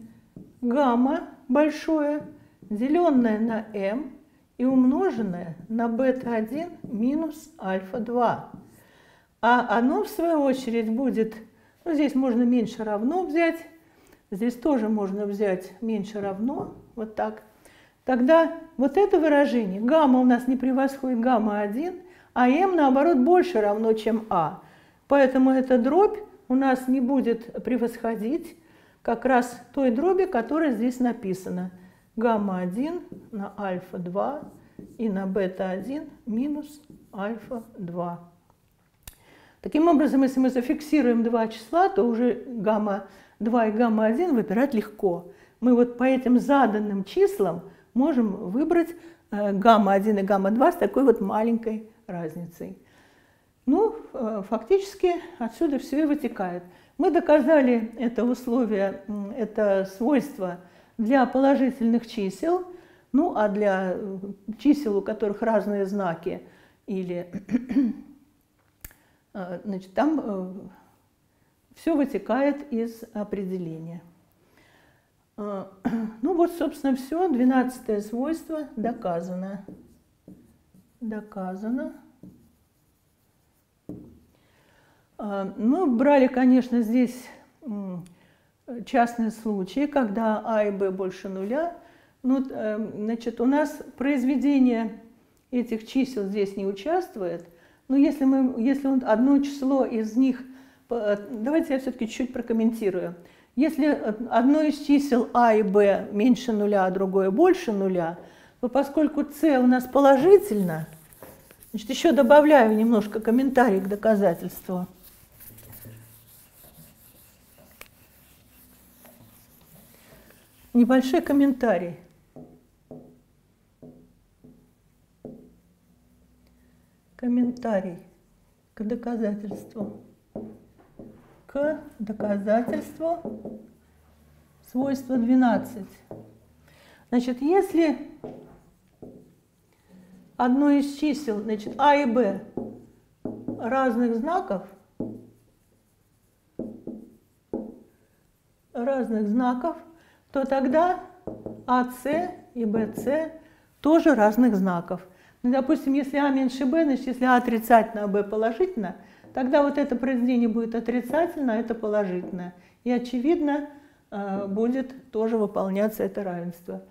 гамма большое, деленное на m и умноженное на бета-1 минус альфа-2. А оно, в свою очередь, будет, ну, здесь можно меньше равно взять, здесь тоже можно взять меньше равно, вот так. Тогда вот это выражение, гамма у нас не превосходит гамма-1, а m, наоборот, больше равно, чем а. Поэтому эта дробь у нас не будет превосходить как раз той дроби, которая здесь написана. Гамма-1 на альфа-2 и на бета-1 минус альфа-2. Таким образом, если мы зафиксируем два числа, то уже гамма-2 и гамма-1 выбирать легко. Мы вот по этим заданным числам можем выбрать э, гамма-1 и гамма-2 с такой вот маленькой разницей. Ну, э, фактически отсюда все и вытекает. Мы доказали это условие, это свойство для положительных чисел, ну а для э, чисел, у которых разные знаки, или э, значит, там все вытекает из определения. Ну вот, собственно, все. Двенадцатое свойство доказано. Доказано. А, мы брали, конечно, здесь частные случаи, когда А и Б больше нуля. Ну, э, значит, у нас произведение этих чисел здесь не участвует, но если, мы, если одно число из них, давайте я все-таки чуть прокомментирую. Если одно из чисел А и Б меньше нуля, а другое больше нуля, то поскольку С у нас положительно, значит, еще добавляю немножко комментарий к доказательству. Небольшой комментарий. Комментарий к доказательству. К доказательству свойства 12. Значит, если одно из чисел, значит, А и Б разных знаков, разных знаков – то тогда АС и БС тоже разных знаков. Ну, допустим, если А меньше Б, значит, если А отрицательно, а Б положительно, тогда вот это произведение будет отрицательно, а это положительно. И, очевидно, э, будет тоже выполняться это равенство.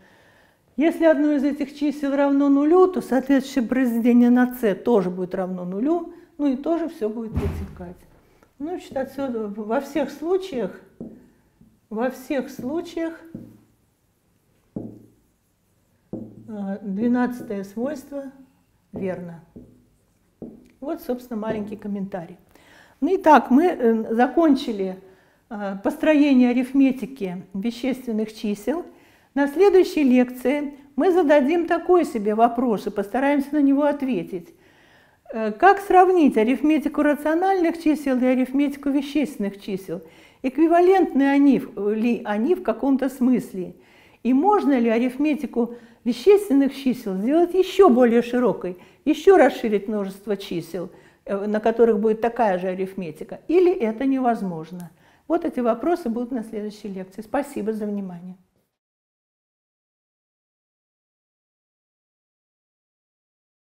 Если одно из этих чисел равно нулю, то соответствующее произведение на С тоже будет равно нулю, ну и тоже все будет вытекать. Ну, значит, отсюда во всех случаях во всех случаях 12 э, свойство верно. Вот, собственно, маленький комментарий. Ну и так, мы э, закончили э, построение арифметики вещественных чисел. На следующей лекции мы зададим такой себе вопрос и постараемся на него ответить. Как сравнить арифметику рациональных чисел и арифметику вещественных чисел? Эквивалентны они ли они в каком-то смысле? И можно ли арифметику вещественных чисел сделать еще более широкой, еще расширить множество чисел, э, на которых будет такая же арифметика? Или это невозможно? Вот эти вопросы будут на следующей лекции. Спасибо за внимание.